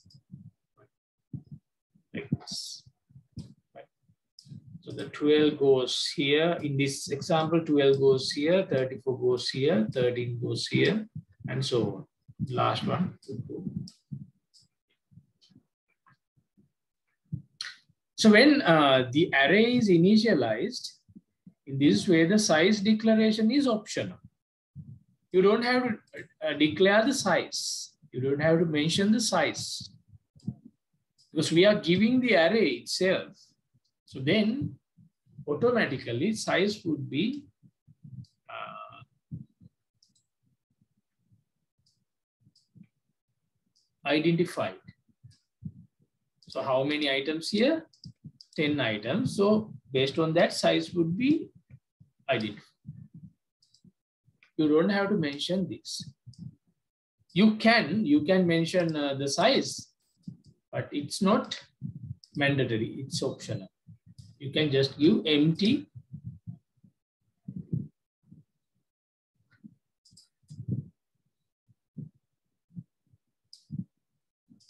Speaker 1: Like this. So the 12 goes here. In this example, 12 goes here, 34 goes here, 13 goes here, and so on. Last one. So when uh, the array is initialized, in this way, the size declaration is optional. You don't have to uh, declare the size. You don't have to mention the size because we are giving the array itself. So then automatically size would be uh, identified. So how many items here? 10 items. So based on that size would be identified. You don't have to mention this. You can, you can mention uh, the size, but it's not mandatory, it's optional. You can just give empty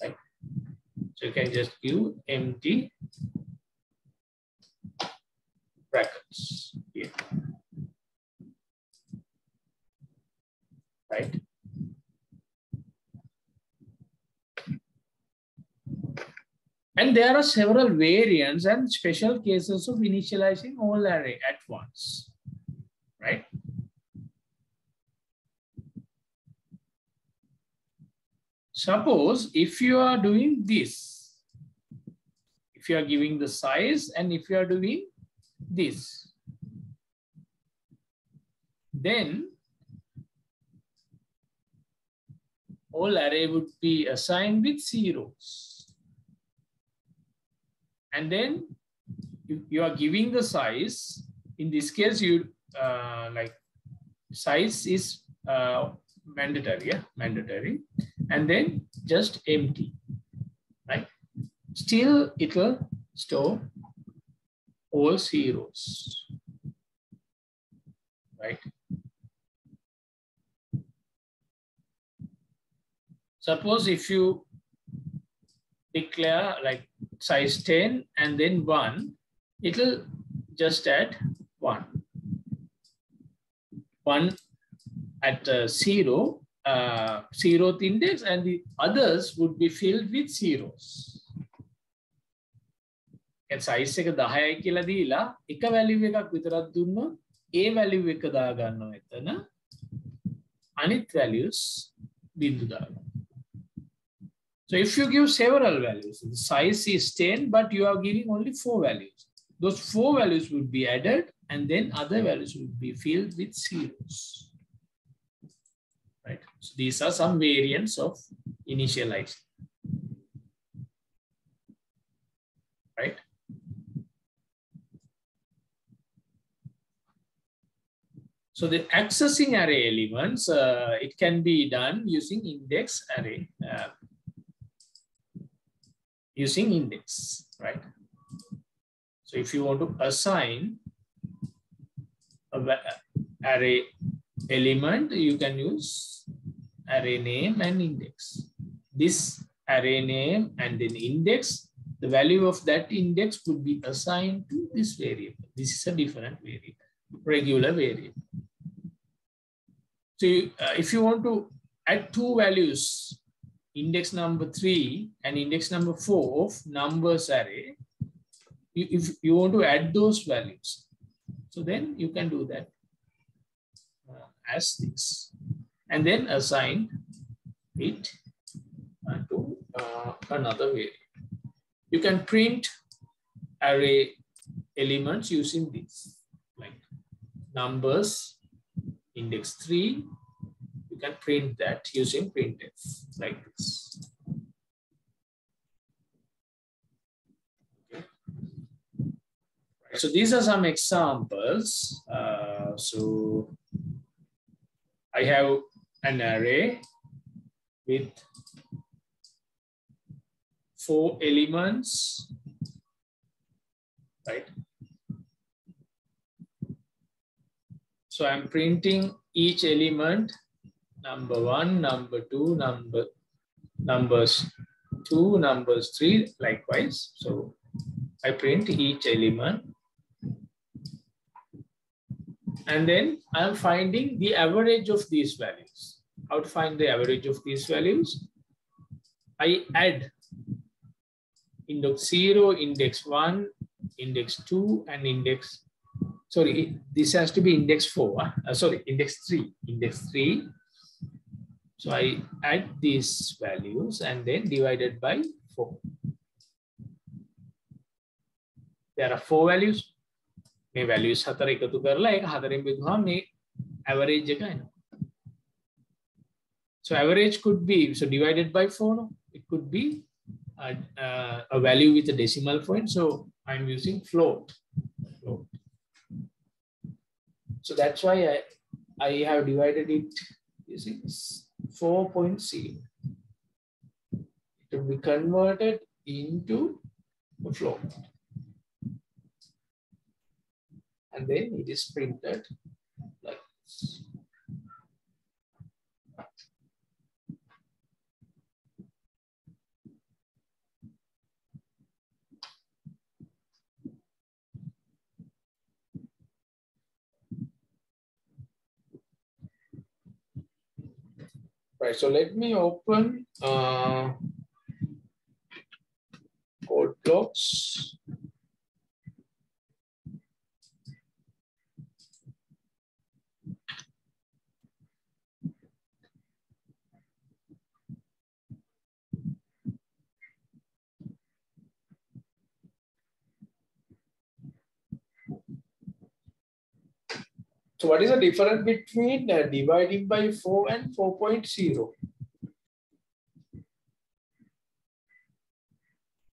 Speaker 1: right? So you can just give empty brackets here. Right? And there are several variants and special cases of initializing all array at once, right? suppose if you are doing this, if you are giving the size and if you are doing this, then all array would be assigned with zeros. And then you, you are giving the size. In this case, you uh, like size is uh, mandatory, yeah, mandatory. And then just empty, right? Still, it will store all zeros, right? Suppose if you declare like size 10 and then 1, it will just add 1. 1 at uh, 0, uh, zeroth index and the others would be filled with zeros. Size එක දහයයි කියලා දීලා එක වැලිව එකක් විතරක් දුන්නොත් ඒ වැලිව එක දාගන්නවා එතන අනිත් values බින්දු දාගන්න. So if you give several values, the size is 10, but you are giving only four values. Those four values would be added and then other values would be filled with zeros. Right. So these are some variants of initializing. So the accessing array elements, uh, it can be done using index array. Uh, using index, right? So if you want to assign a array element, you can use array name and index. This array name and then index, the value of that index would be assigned to this variable. This is a different variable, regular variable. So you, uh, if you want to add two values index number three and index number four of numbers array, you, if you want to add those values, so then you can do that uh, as this. And then assign it to uh, another variable. You can print array elements using this, like numbers, index three, you can print that using printf like this. So these are some examples. Uh, so I have an array with four elements, right? So I'm printing each element number one, number two, number numbers two, numbers three, likewise. So I print each element. And then I'm finding the average of these values. How to find the average of these values? I add index zero, index one, index two, and index, sorry, this has to be index four, uh, sorry, index three, index three, so I add these values and then divided by 4. There are four values. මේ values හතර එකතු කරලා ඒක හතරෙන් බෙදුවාම මේ average එක එනවා. So average could be so divided by 4 no? it could be a, uh, a value with a decimal point so I'm using float. float. So that's why I, I have divided it using 4.0. It will be converted into a float. And then it is printed like this. Right, so let me open uh, Code::Blocks. So what is the difference between uh, dividing by 4 and 4.0?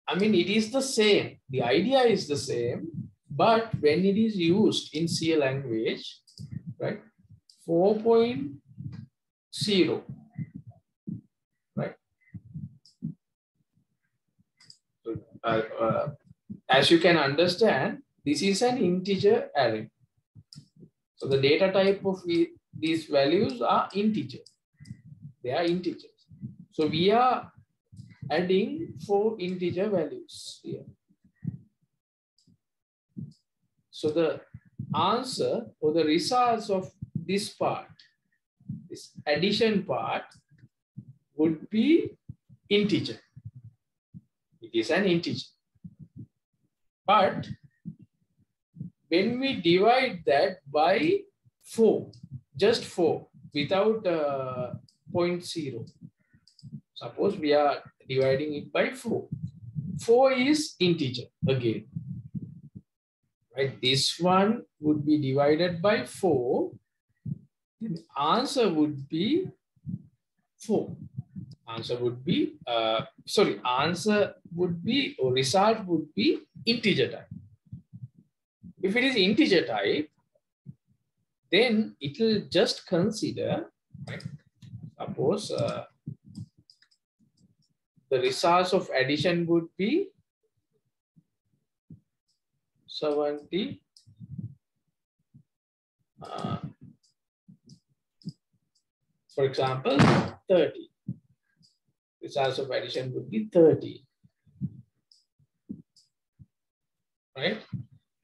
Speaker 1: I mean, it is the same. The idea is the same, but when it is used in C language, right, 4.0, right? So, uh, uh, as you can understand, this is an integer array. So the data type of these values are integer. They are integers. So we are adding four integer values here. So the answer or the results of this part, this addition part would be integer. It is an integer. But when we divide that by 4, just 4, without uh, 0.0, suppose we are dividing it by 4. 4 is integer again. Right, this one would be divided by 4. The answer would be 4. Answer would be, uh, sorry, answer would be, or result would be integer type. If it is integer type, then it will just consider, right? suppose uh, the results of addition would be 70 uh, for example 30 results of addition would be 30 right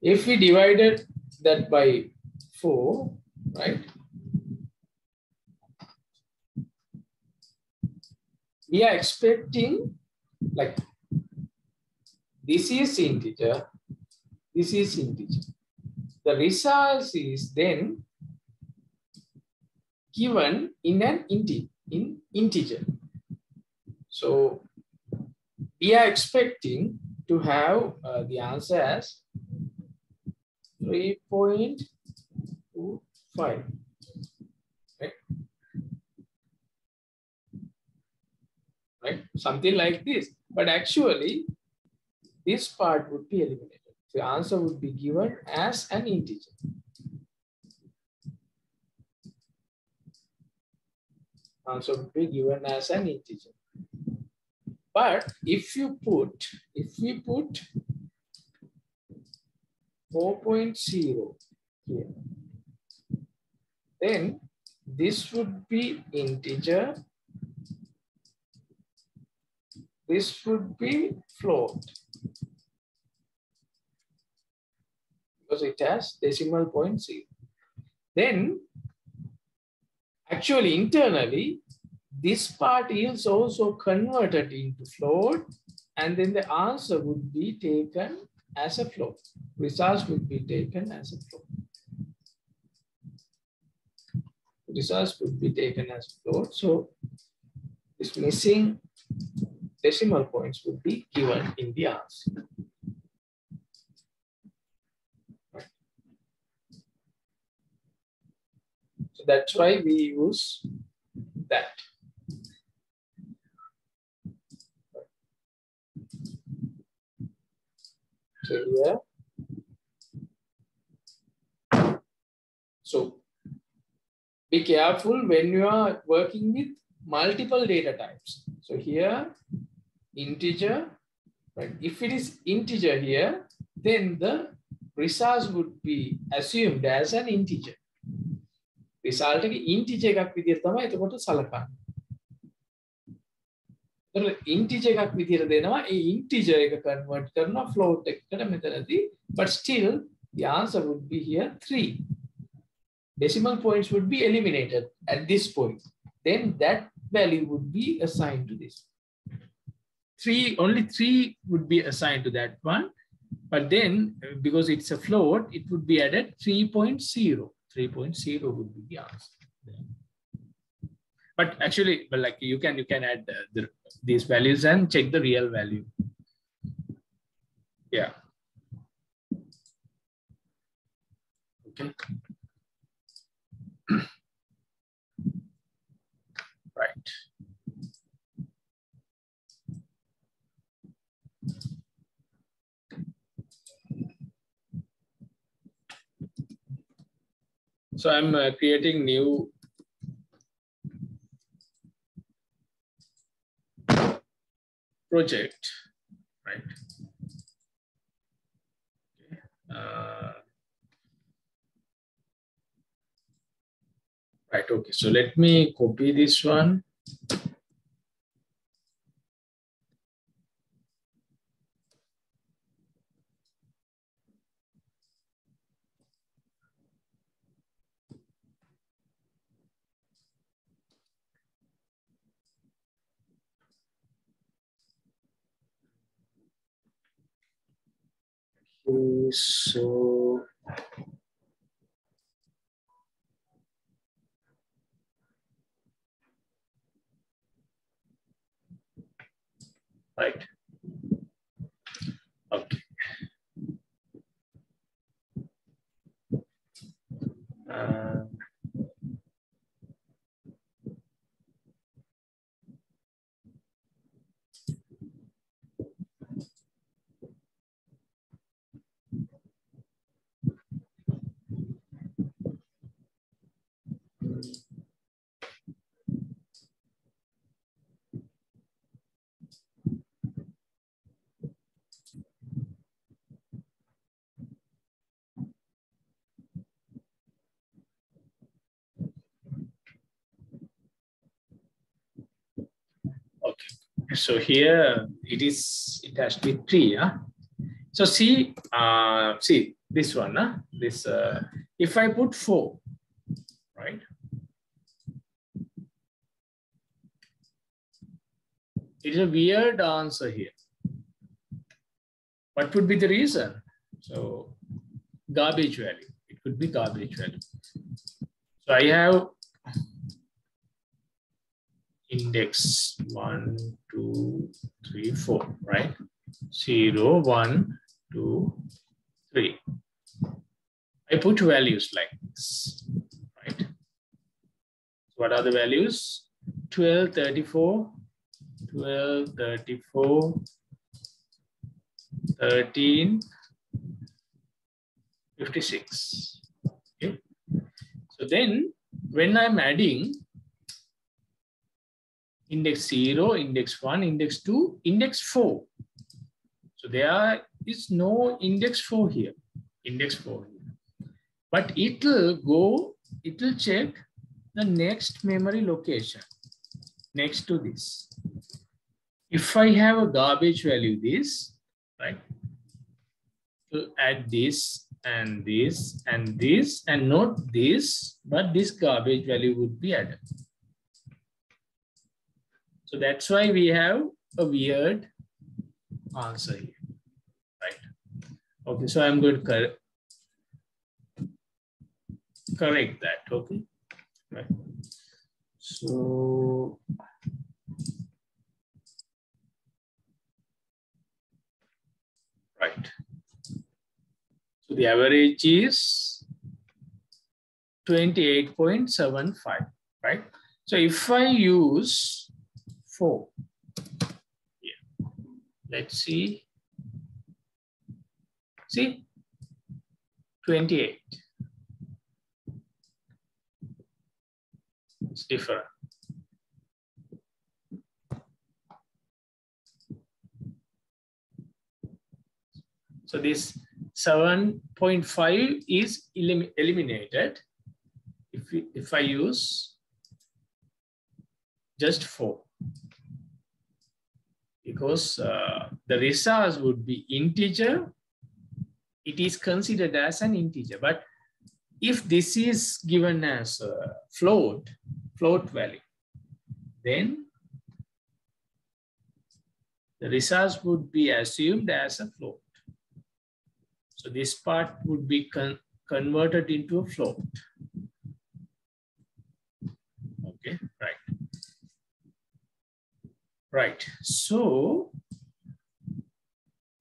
Speaker 1: if we divided that by 4 right we are expecting like this is integer, this is integer. The result is then given in an integer, in integer. So we are expecting to have uh, the answer as 3.25 right? Something like this. But actually, this part would be eliminated. The answer would be given as an integer. Answer would be given as an integer. But if you put, if we put 4.0 here, then this would be integer. This would be float. Because it has decimal point C. Then actually internally, this part is also converted into float and then the answer would be taken as a flow. Results would be taken as a flow. Results would be taken as flow. So this missing decimal points would be given in the answer. So that's why we use that. here, so be careful when you are working with multiple data types. So here integer, right? If it is integer here, then the result would be assumed as an integer. result එක integer එකක් විදිහට තමයි එතකොට සලකන්නේ. එතකොට integer එකක් විදිහට දෙනවා ඒ integer එක convert කරනවා float එකකට මෙතනදී but still the answer would be here 3. Decimal points would be eliminated at this point. Then that value would be assigned to this three, only three would be assigned to that one. But then because it's a float, it would be added 3.0. 3.0 would be the answer. But actually, like you can you can add the, the, these values and check the real value. Yeah. Okay. right. So I'm uh, creating new project, right? Uh, right, okay. So let me copy this one. So right. Okay. Uh, Okay, so here it is, it has to be three, yeah? So see, uh, see this one, huh? this, uh, if I put four, right? It is a weird answer here. What would be the reason? So garbage value, it could be garbage value. So I have index one, two, three, four, right? Zero, one, two, three. I put values like this, right? What are the values? 12, 34, 12, 34, 13, 56. Okay. So then when I'm adding index 0, index 1, index 2, index 4. So there is no index 4 here, index 4 here. But it will go, it will check the next memory location next to this. If I have a garbage value this, right, to add this and this and this and not this, but this garbage value would be added. So that's why we have a weird answer here, right? Okay, so I'm going to correct, correct that, okay? Right. So right. So the average is 28.75, right? So if I use 4, yeah. let's see. See, 28. It's different. So this 7.5 is elim eliminated if, we, if I use just 4. Because uh, the results would be integer, it is considered as an integer. But if this is given as a float, float value, then the results would be assumed as a float. So this part would be con converted into a float. Okay, right. Right, so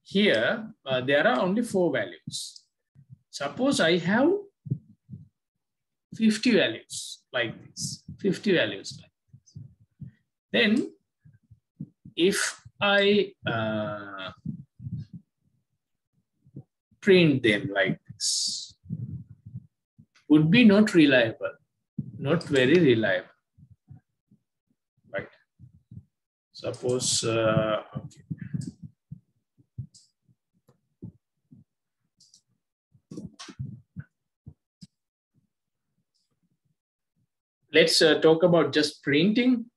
Speaker 1: here uh, there are only four values. Suppose I have 50 values like this, 50 values like this. Then if I uh, print them like this, would be not reliable, not very reliable, right? Suppose, uh, okay. Let's uh, talk about just printing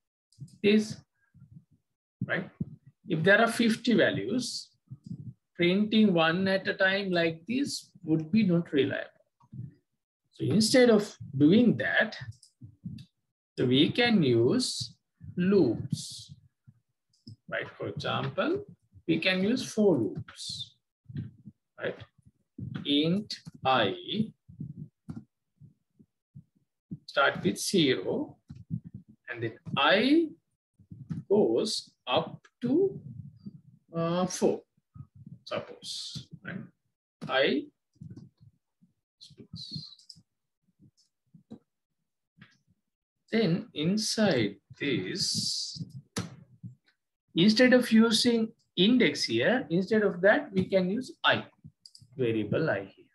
Speaker 1: this, right? If there are 50 values, printing one at a time like this would be not reliable. So instead of doing that, so we can use loops, right? For example, we can use for loops, right? Int i start with zero and then i goes up to uh, four, suppose, right? I then inside this, instead of using index here, instead of that, we can use i, variable i here.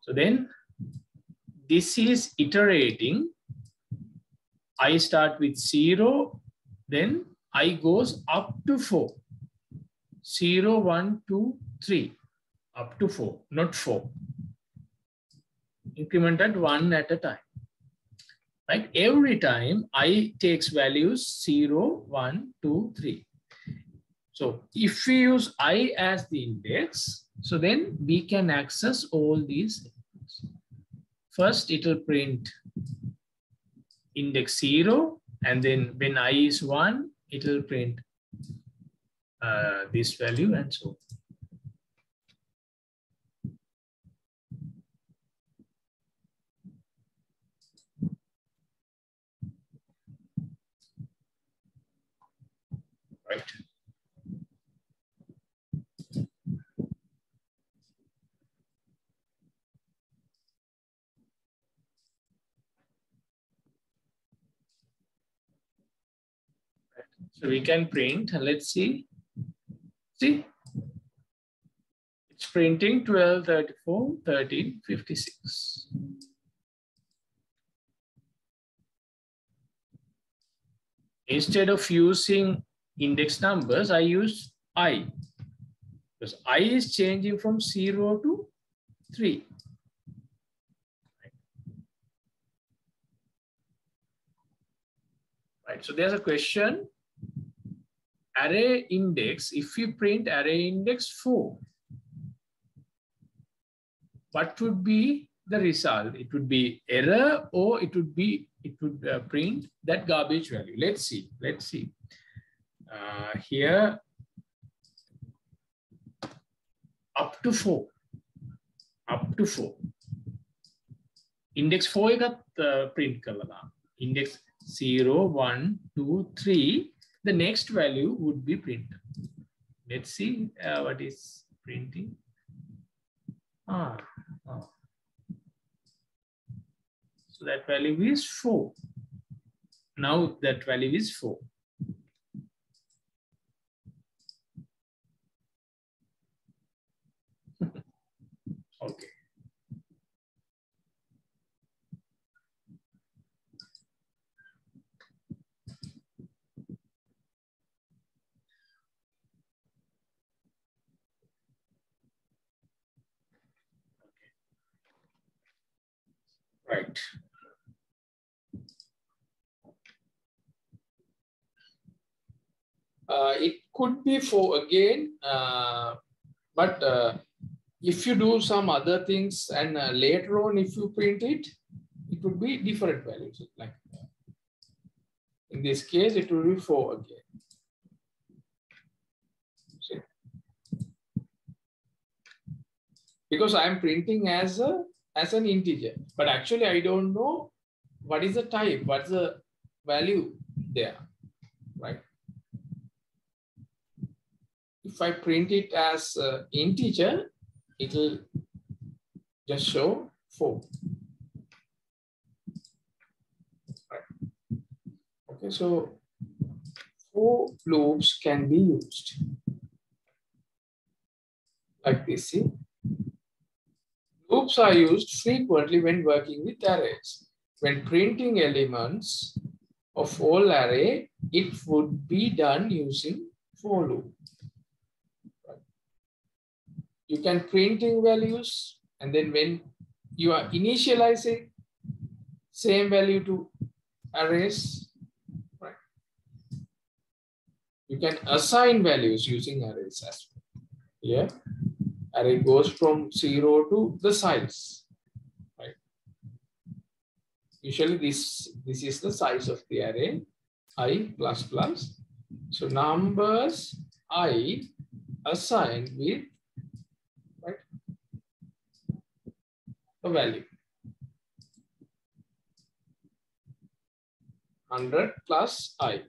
Speaker 1: So then this is iterating. I start with zero, then I goes up to four. Zero, one, two, three, up to four, not four. Incremented one at a time. Right? Every time I takes values zero, one, two, three. So if we use i as the index, so then we can access all these First, it will print index zero, and then when i is one, it will print uh, this value and so Right. So we can print, let's see. See, it's printing 12, 34, 13, 56. Instead of using index numbers, I use i. Because i is changing from 0 to 3. Right, so there's a question array index, if we print array index 4, what would be the result? It would be error or it would be, it would uh, print that garbage value. Let's see, let's see Uh, here, up to 4, up to 4. Index 4 එකත් uh, print කරලා Index 0, 1, 2, 3 the next value would be printed. Let's see uh, what is printing. Ah, ah. So that value is 4. Now that value is 4. Right. Uh, it could be four again, uh, but uh, if you do some other things and uh, later on, if you print it, it would be different values. Like in this case, it will be four again. See? Because I'm printing as a as an integer. But actually, I don't know what is the type, what's the value there, right? If I print it as uh, integer, it will just show 4. Right. Okay, so for loops can be used like this. See? Loops are used frequently when working with arrays. When printing elements of all array, it would be done using for loop. You can printing values and then when you are initializing same value to arrays, right? You can assign values using arrays as well. Yeah, array goes from zero to the size, right? Usually this, this is the size of the array, i plus plus. So numbers i assigned with right a value. 100 plus i.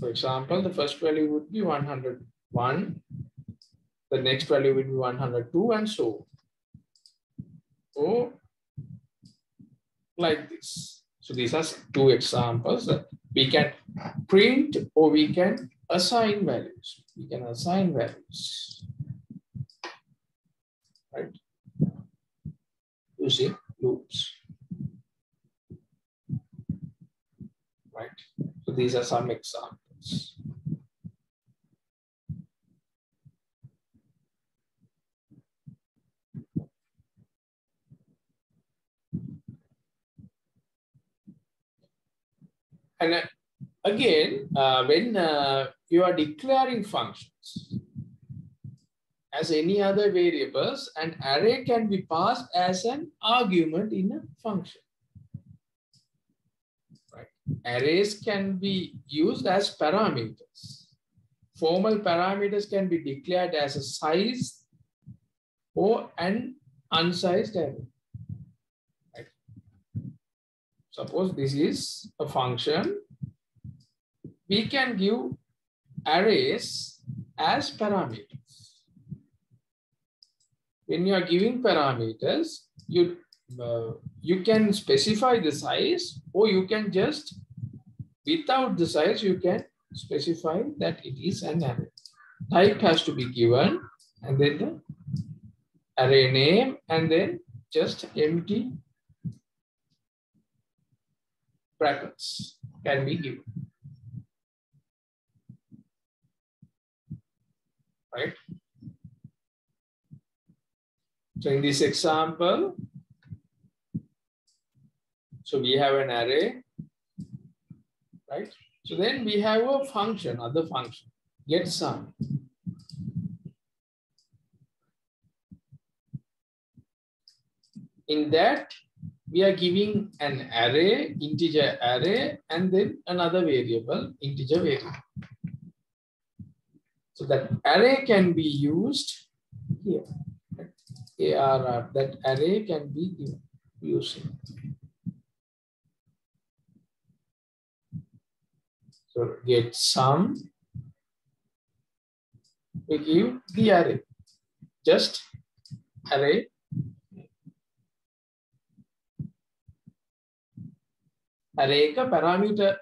Speaker 1: For example, the first value would be 101. The next value will be 102 and so Or like this. So these are two examples that we can print or we can assign values. We can assign values. Right? Using loops. right? So these are some examples. And uh, again, uh, when uh, you are declaring functions as any other variables, an array can be passed as an argument in a function Right? arrays can be used as parameters. Formal parameters can be declared as a size or an unsized array. Right. Suppose this is a function. We can give arrays as parameters. When you are giving parameters, you uh, you can specify the size or you can just, without the size, you can specify that it is an array. Type has to be given and then the array name and then just empty brackets can be given. Right? So in this example, so we have an array, right? So then we have a function, other function, get sum. In that, we are giving an array, integer array, and then another variable, integer variable. So that array can be used here. ARR, that array can be used. So get sum, we give the array, just array. array එක parameter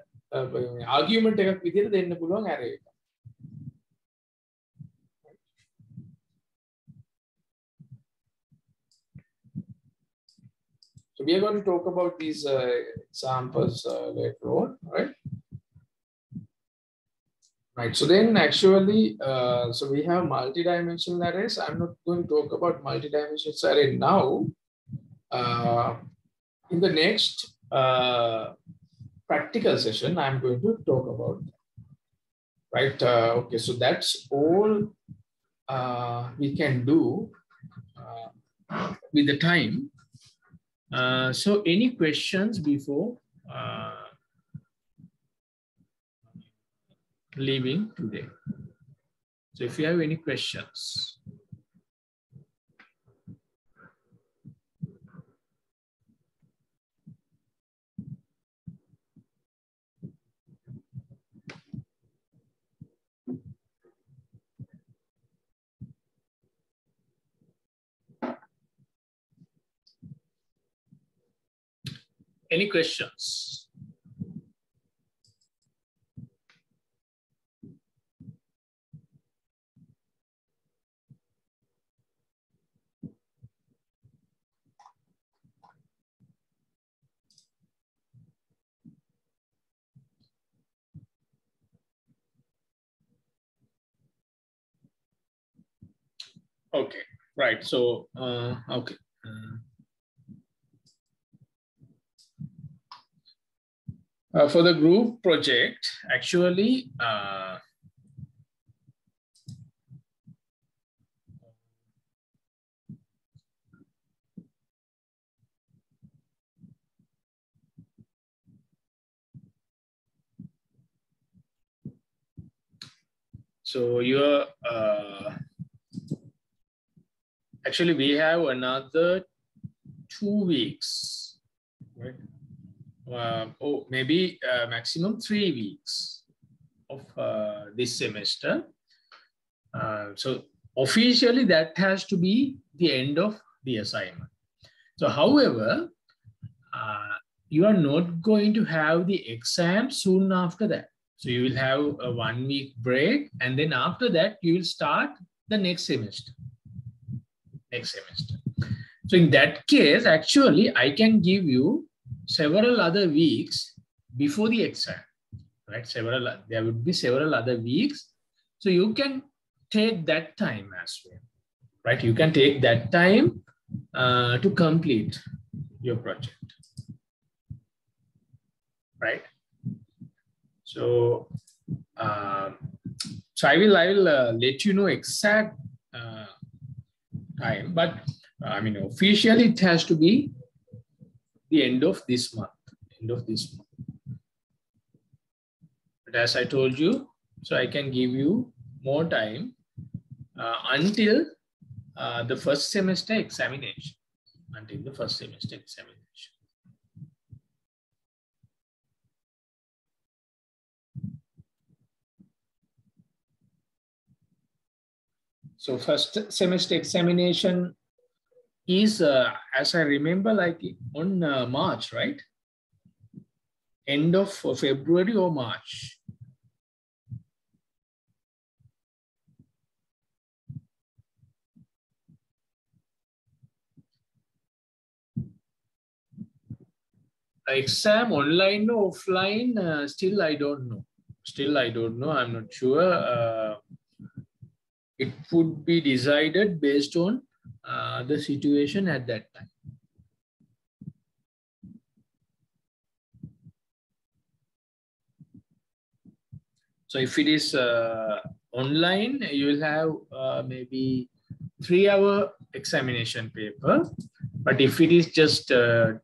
Speaker 1: argument එකක් විදිහට දෙන්න පුළුවන් array එක. So we are going to talk about these uh, examples uh, later on, right? Right, so then actually, uh, so we have multi-dimensional arrays. I'm not going to talk about multi-dimensional array now. Uh, in the next uh, practical session, I'm going to talk about. Right, uh, okay, so that's all uh, we can do uh, with the time. so any questions before leaving today. So if you have any questions. Any questions? Okay, right. So, uh, okay. Uh, for the group project, actually, uh, so you're uh, actually we have another two weeks, right? Uh, oh, maybe uh, maximum three weeks of uh, this semester. Uh, so officially that has to be the end of the assignment. So however, uh, you are not going to have the exam soon after that. So you will have a one week break and then after that you will start the next semester. Next semester. So in that case, actually I can give you several other weeks before the exam, right? Several, there would be several other weeks. So you can take that time as well, right? You can take that time uh, to complete your project, right? So, um, so I will I will uh, let you know exact uh, time, but uh, I mean officially it has to be the end of this month, end of this month. But as I told you, so I can give you more time uh, until uh, the first semester examination, until the first semester examination. So first semester examination is, uh, as I remember, like on uh, March, right? End of February or March. Exam online or offline, uh, still I don't know. Still I don't know, I'm not sure. Uh, it would be decided based on uh, the situation at that time. So if it is uh, online, you will have uh, maybe three hour examination paper. But if it is just uh,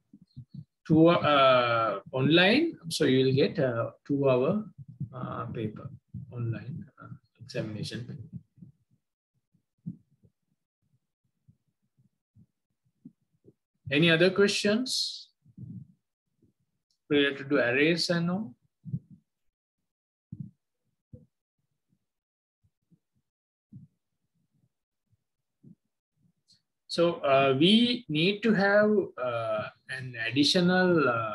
Speaker 1: two uh, online, so you will get a two hour uh, paper, online examination paper. Any other questions related to arrays and all? So uh, we need to have uh, an additional uh,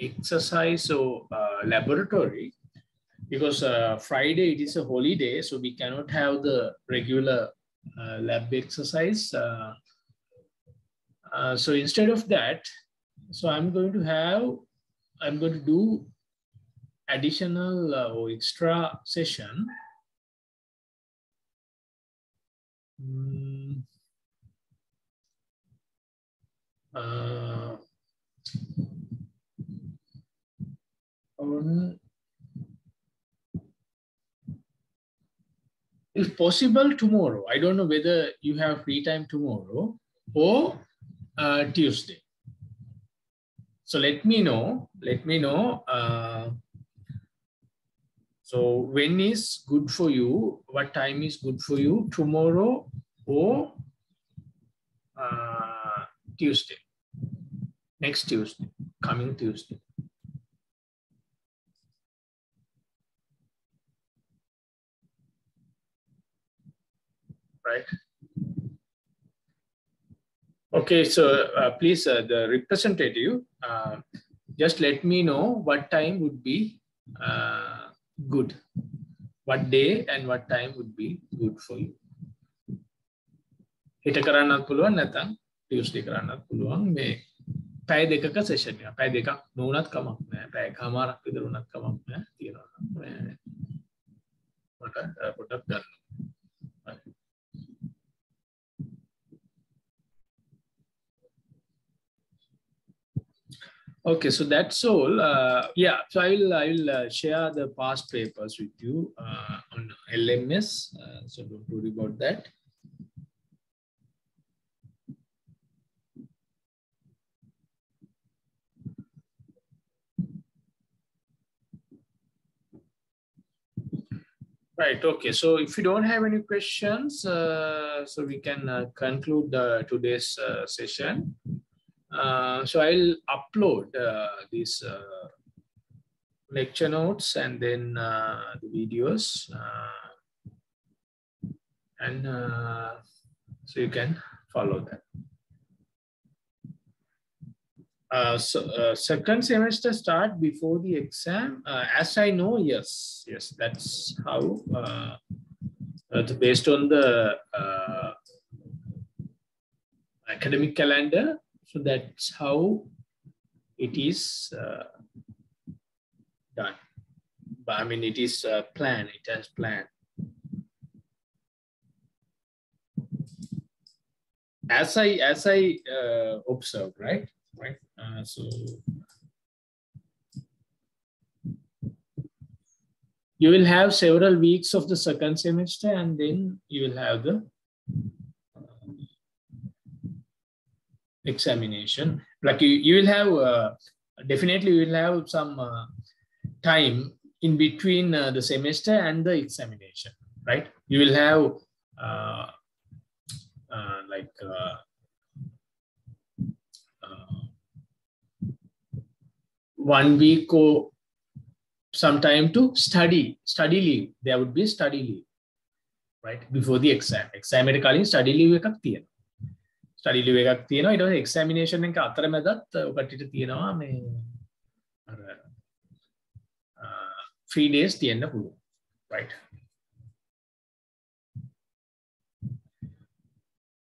Speaker 1: exercise or uh, laboratory because uh, Friday it is a holiday, so we cannot have the regular uh, lab exercise. Uh, so instead of that, so I'm going to have, I'm going to do additional uh, or extra session. Mm. Uh, on, if possible tomorrow, I don't know whether you have free time tomorrow or uh, Tuesday. So let me know, let me know. Uh, so when is good for you? What time is good for you? Tomorrow or uh, Tuesday? Next Tuesday, coming Tuesday. Right? Okay, so uh, please, uh, the representative, uh, just let me know what time would be uh, good. What day and what time would be good for you. හිට කරන්නත් පුළුවන් නැතම් ටියස්ඩේ කරන්නත් පුළුවන් මේ පැය දෙකක session එක පැය දෙකක් නොවනත් කමක් නෑ පැය කමාරක් විදරුණත් කමක් නෑ තියෙනවා මට පොටක් ගන්න Okay, so that's all. Uh, yeah, so I will I will uh, share the past papers with you uh, on LMS. Uh, so don't worry about that. Right. Okay. So if you don't have any questions, uh, so we can uh, conclude uh, today's session. Uh, so I'll upload uh, these lecture notes and then the videos, and so you can follow that. Uh, so, uh, second semester start before the exam uh, as i know yes yes that's how uh, based on the uh, academic calendar so that's how it is uh, done. But i mean it is uh, planned it has planned as i as i observed right? Right? Uh, so you will have several weeks of the second semester and then you will have the uh, examination. Like you, you will have, uh, definitely you will have some uh, time in between uh, the semester and the examination, right? You will have uh, uh, like one week or some time to study, study leave. There would be study leave, right? Before the exam. Exam එකට කලින් study leave එකක් තියෙනවා. study leave එකක් තියෙනවා. ඊට පස්සේ examination එක අතරමැදත් ඔකටිට තියෙනවා මේ අර free days තියෙන්න පුළුවන්. right?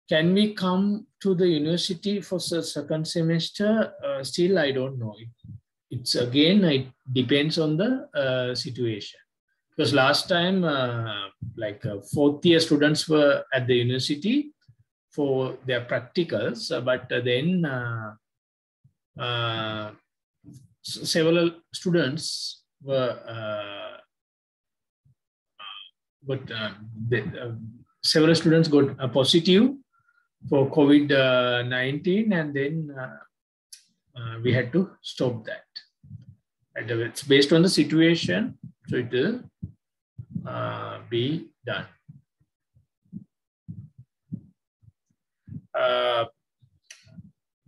Speaker 1: Can we come to the university for the second semester? Uh, still, I don't know. It it's again it depends on the uh, situation because last time uh, like uh, fourth year students were at the university for their practicals uh, but then uh, uh, several students were but several students got positive for covid-19 and then uh, we had to stop that. And it's based on the situation, so it will uh, be done. Uh,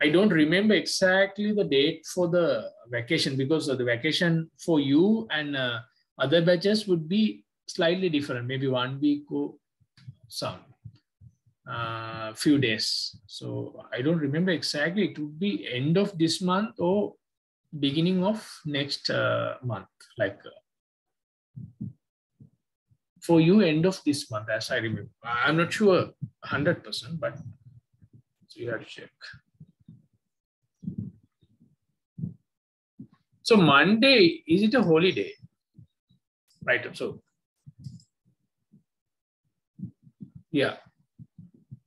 Speaker 1: I don't remember exactly the date for the vacation because the vacation for you and uh, other batches would be slightly different, maybe one week or some uh, few days. So I don't remember exactly. It would be end of this month or beginning of next uh, month. Like uh, for you, end of this month, as I remember. I'm not sure 100%, but you have to check. So Monday, is it a holiday? Right. So yeah,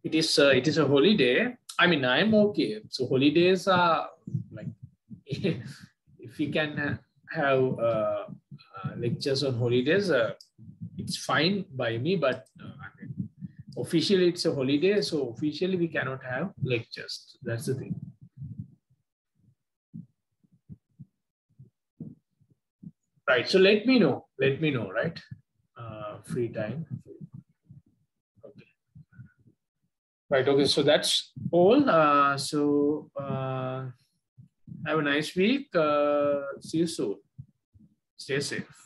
Speaker 1: it is uh, it is a holiday. I mean, I'm okay. So holidays are like if we can have uh, uh, lectures on holidays, uh, it's fine by me. But uh, officially, it's a holiday, so officially we cannot have lectures. That's the thing. Right. So let me know. Let me know. Right. free time. Okay. Right, okay, so that's all. Uh, so uh, have a nice week. Uh, see you soon. Stay safe.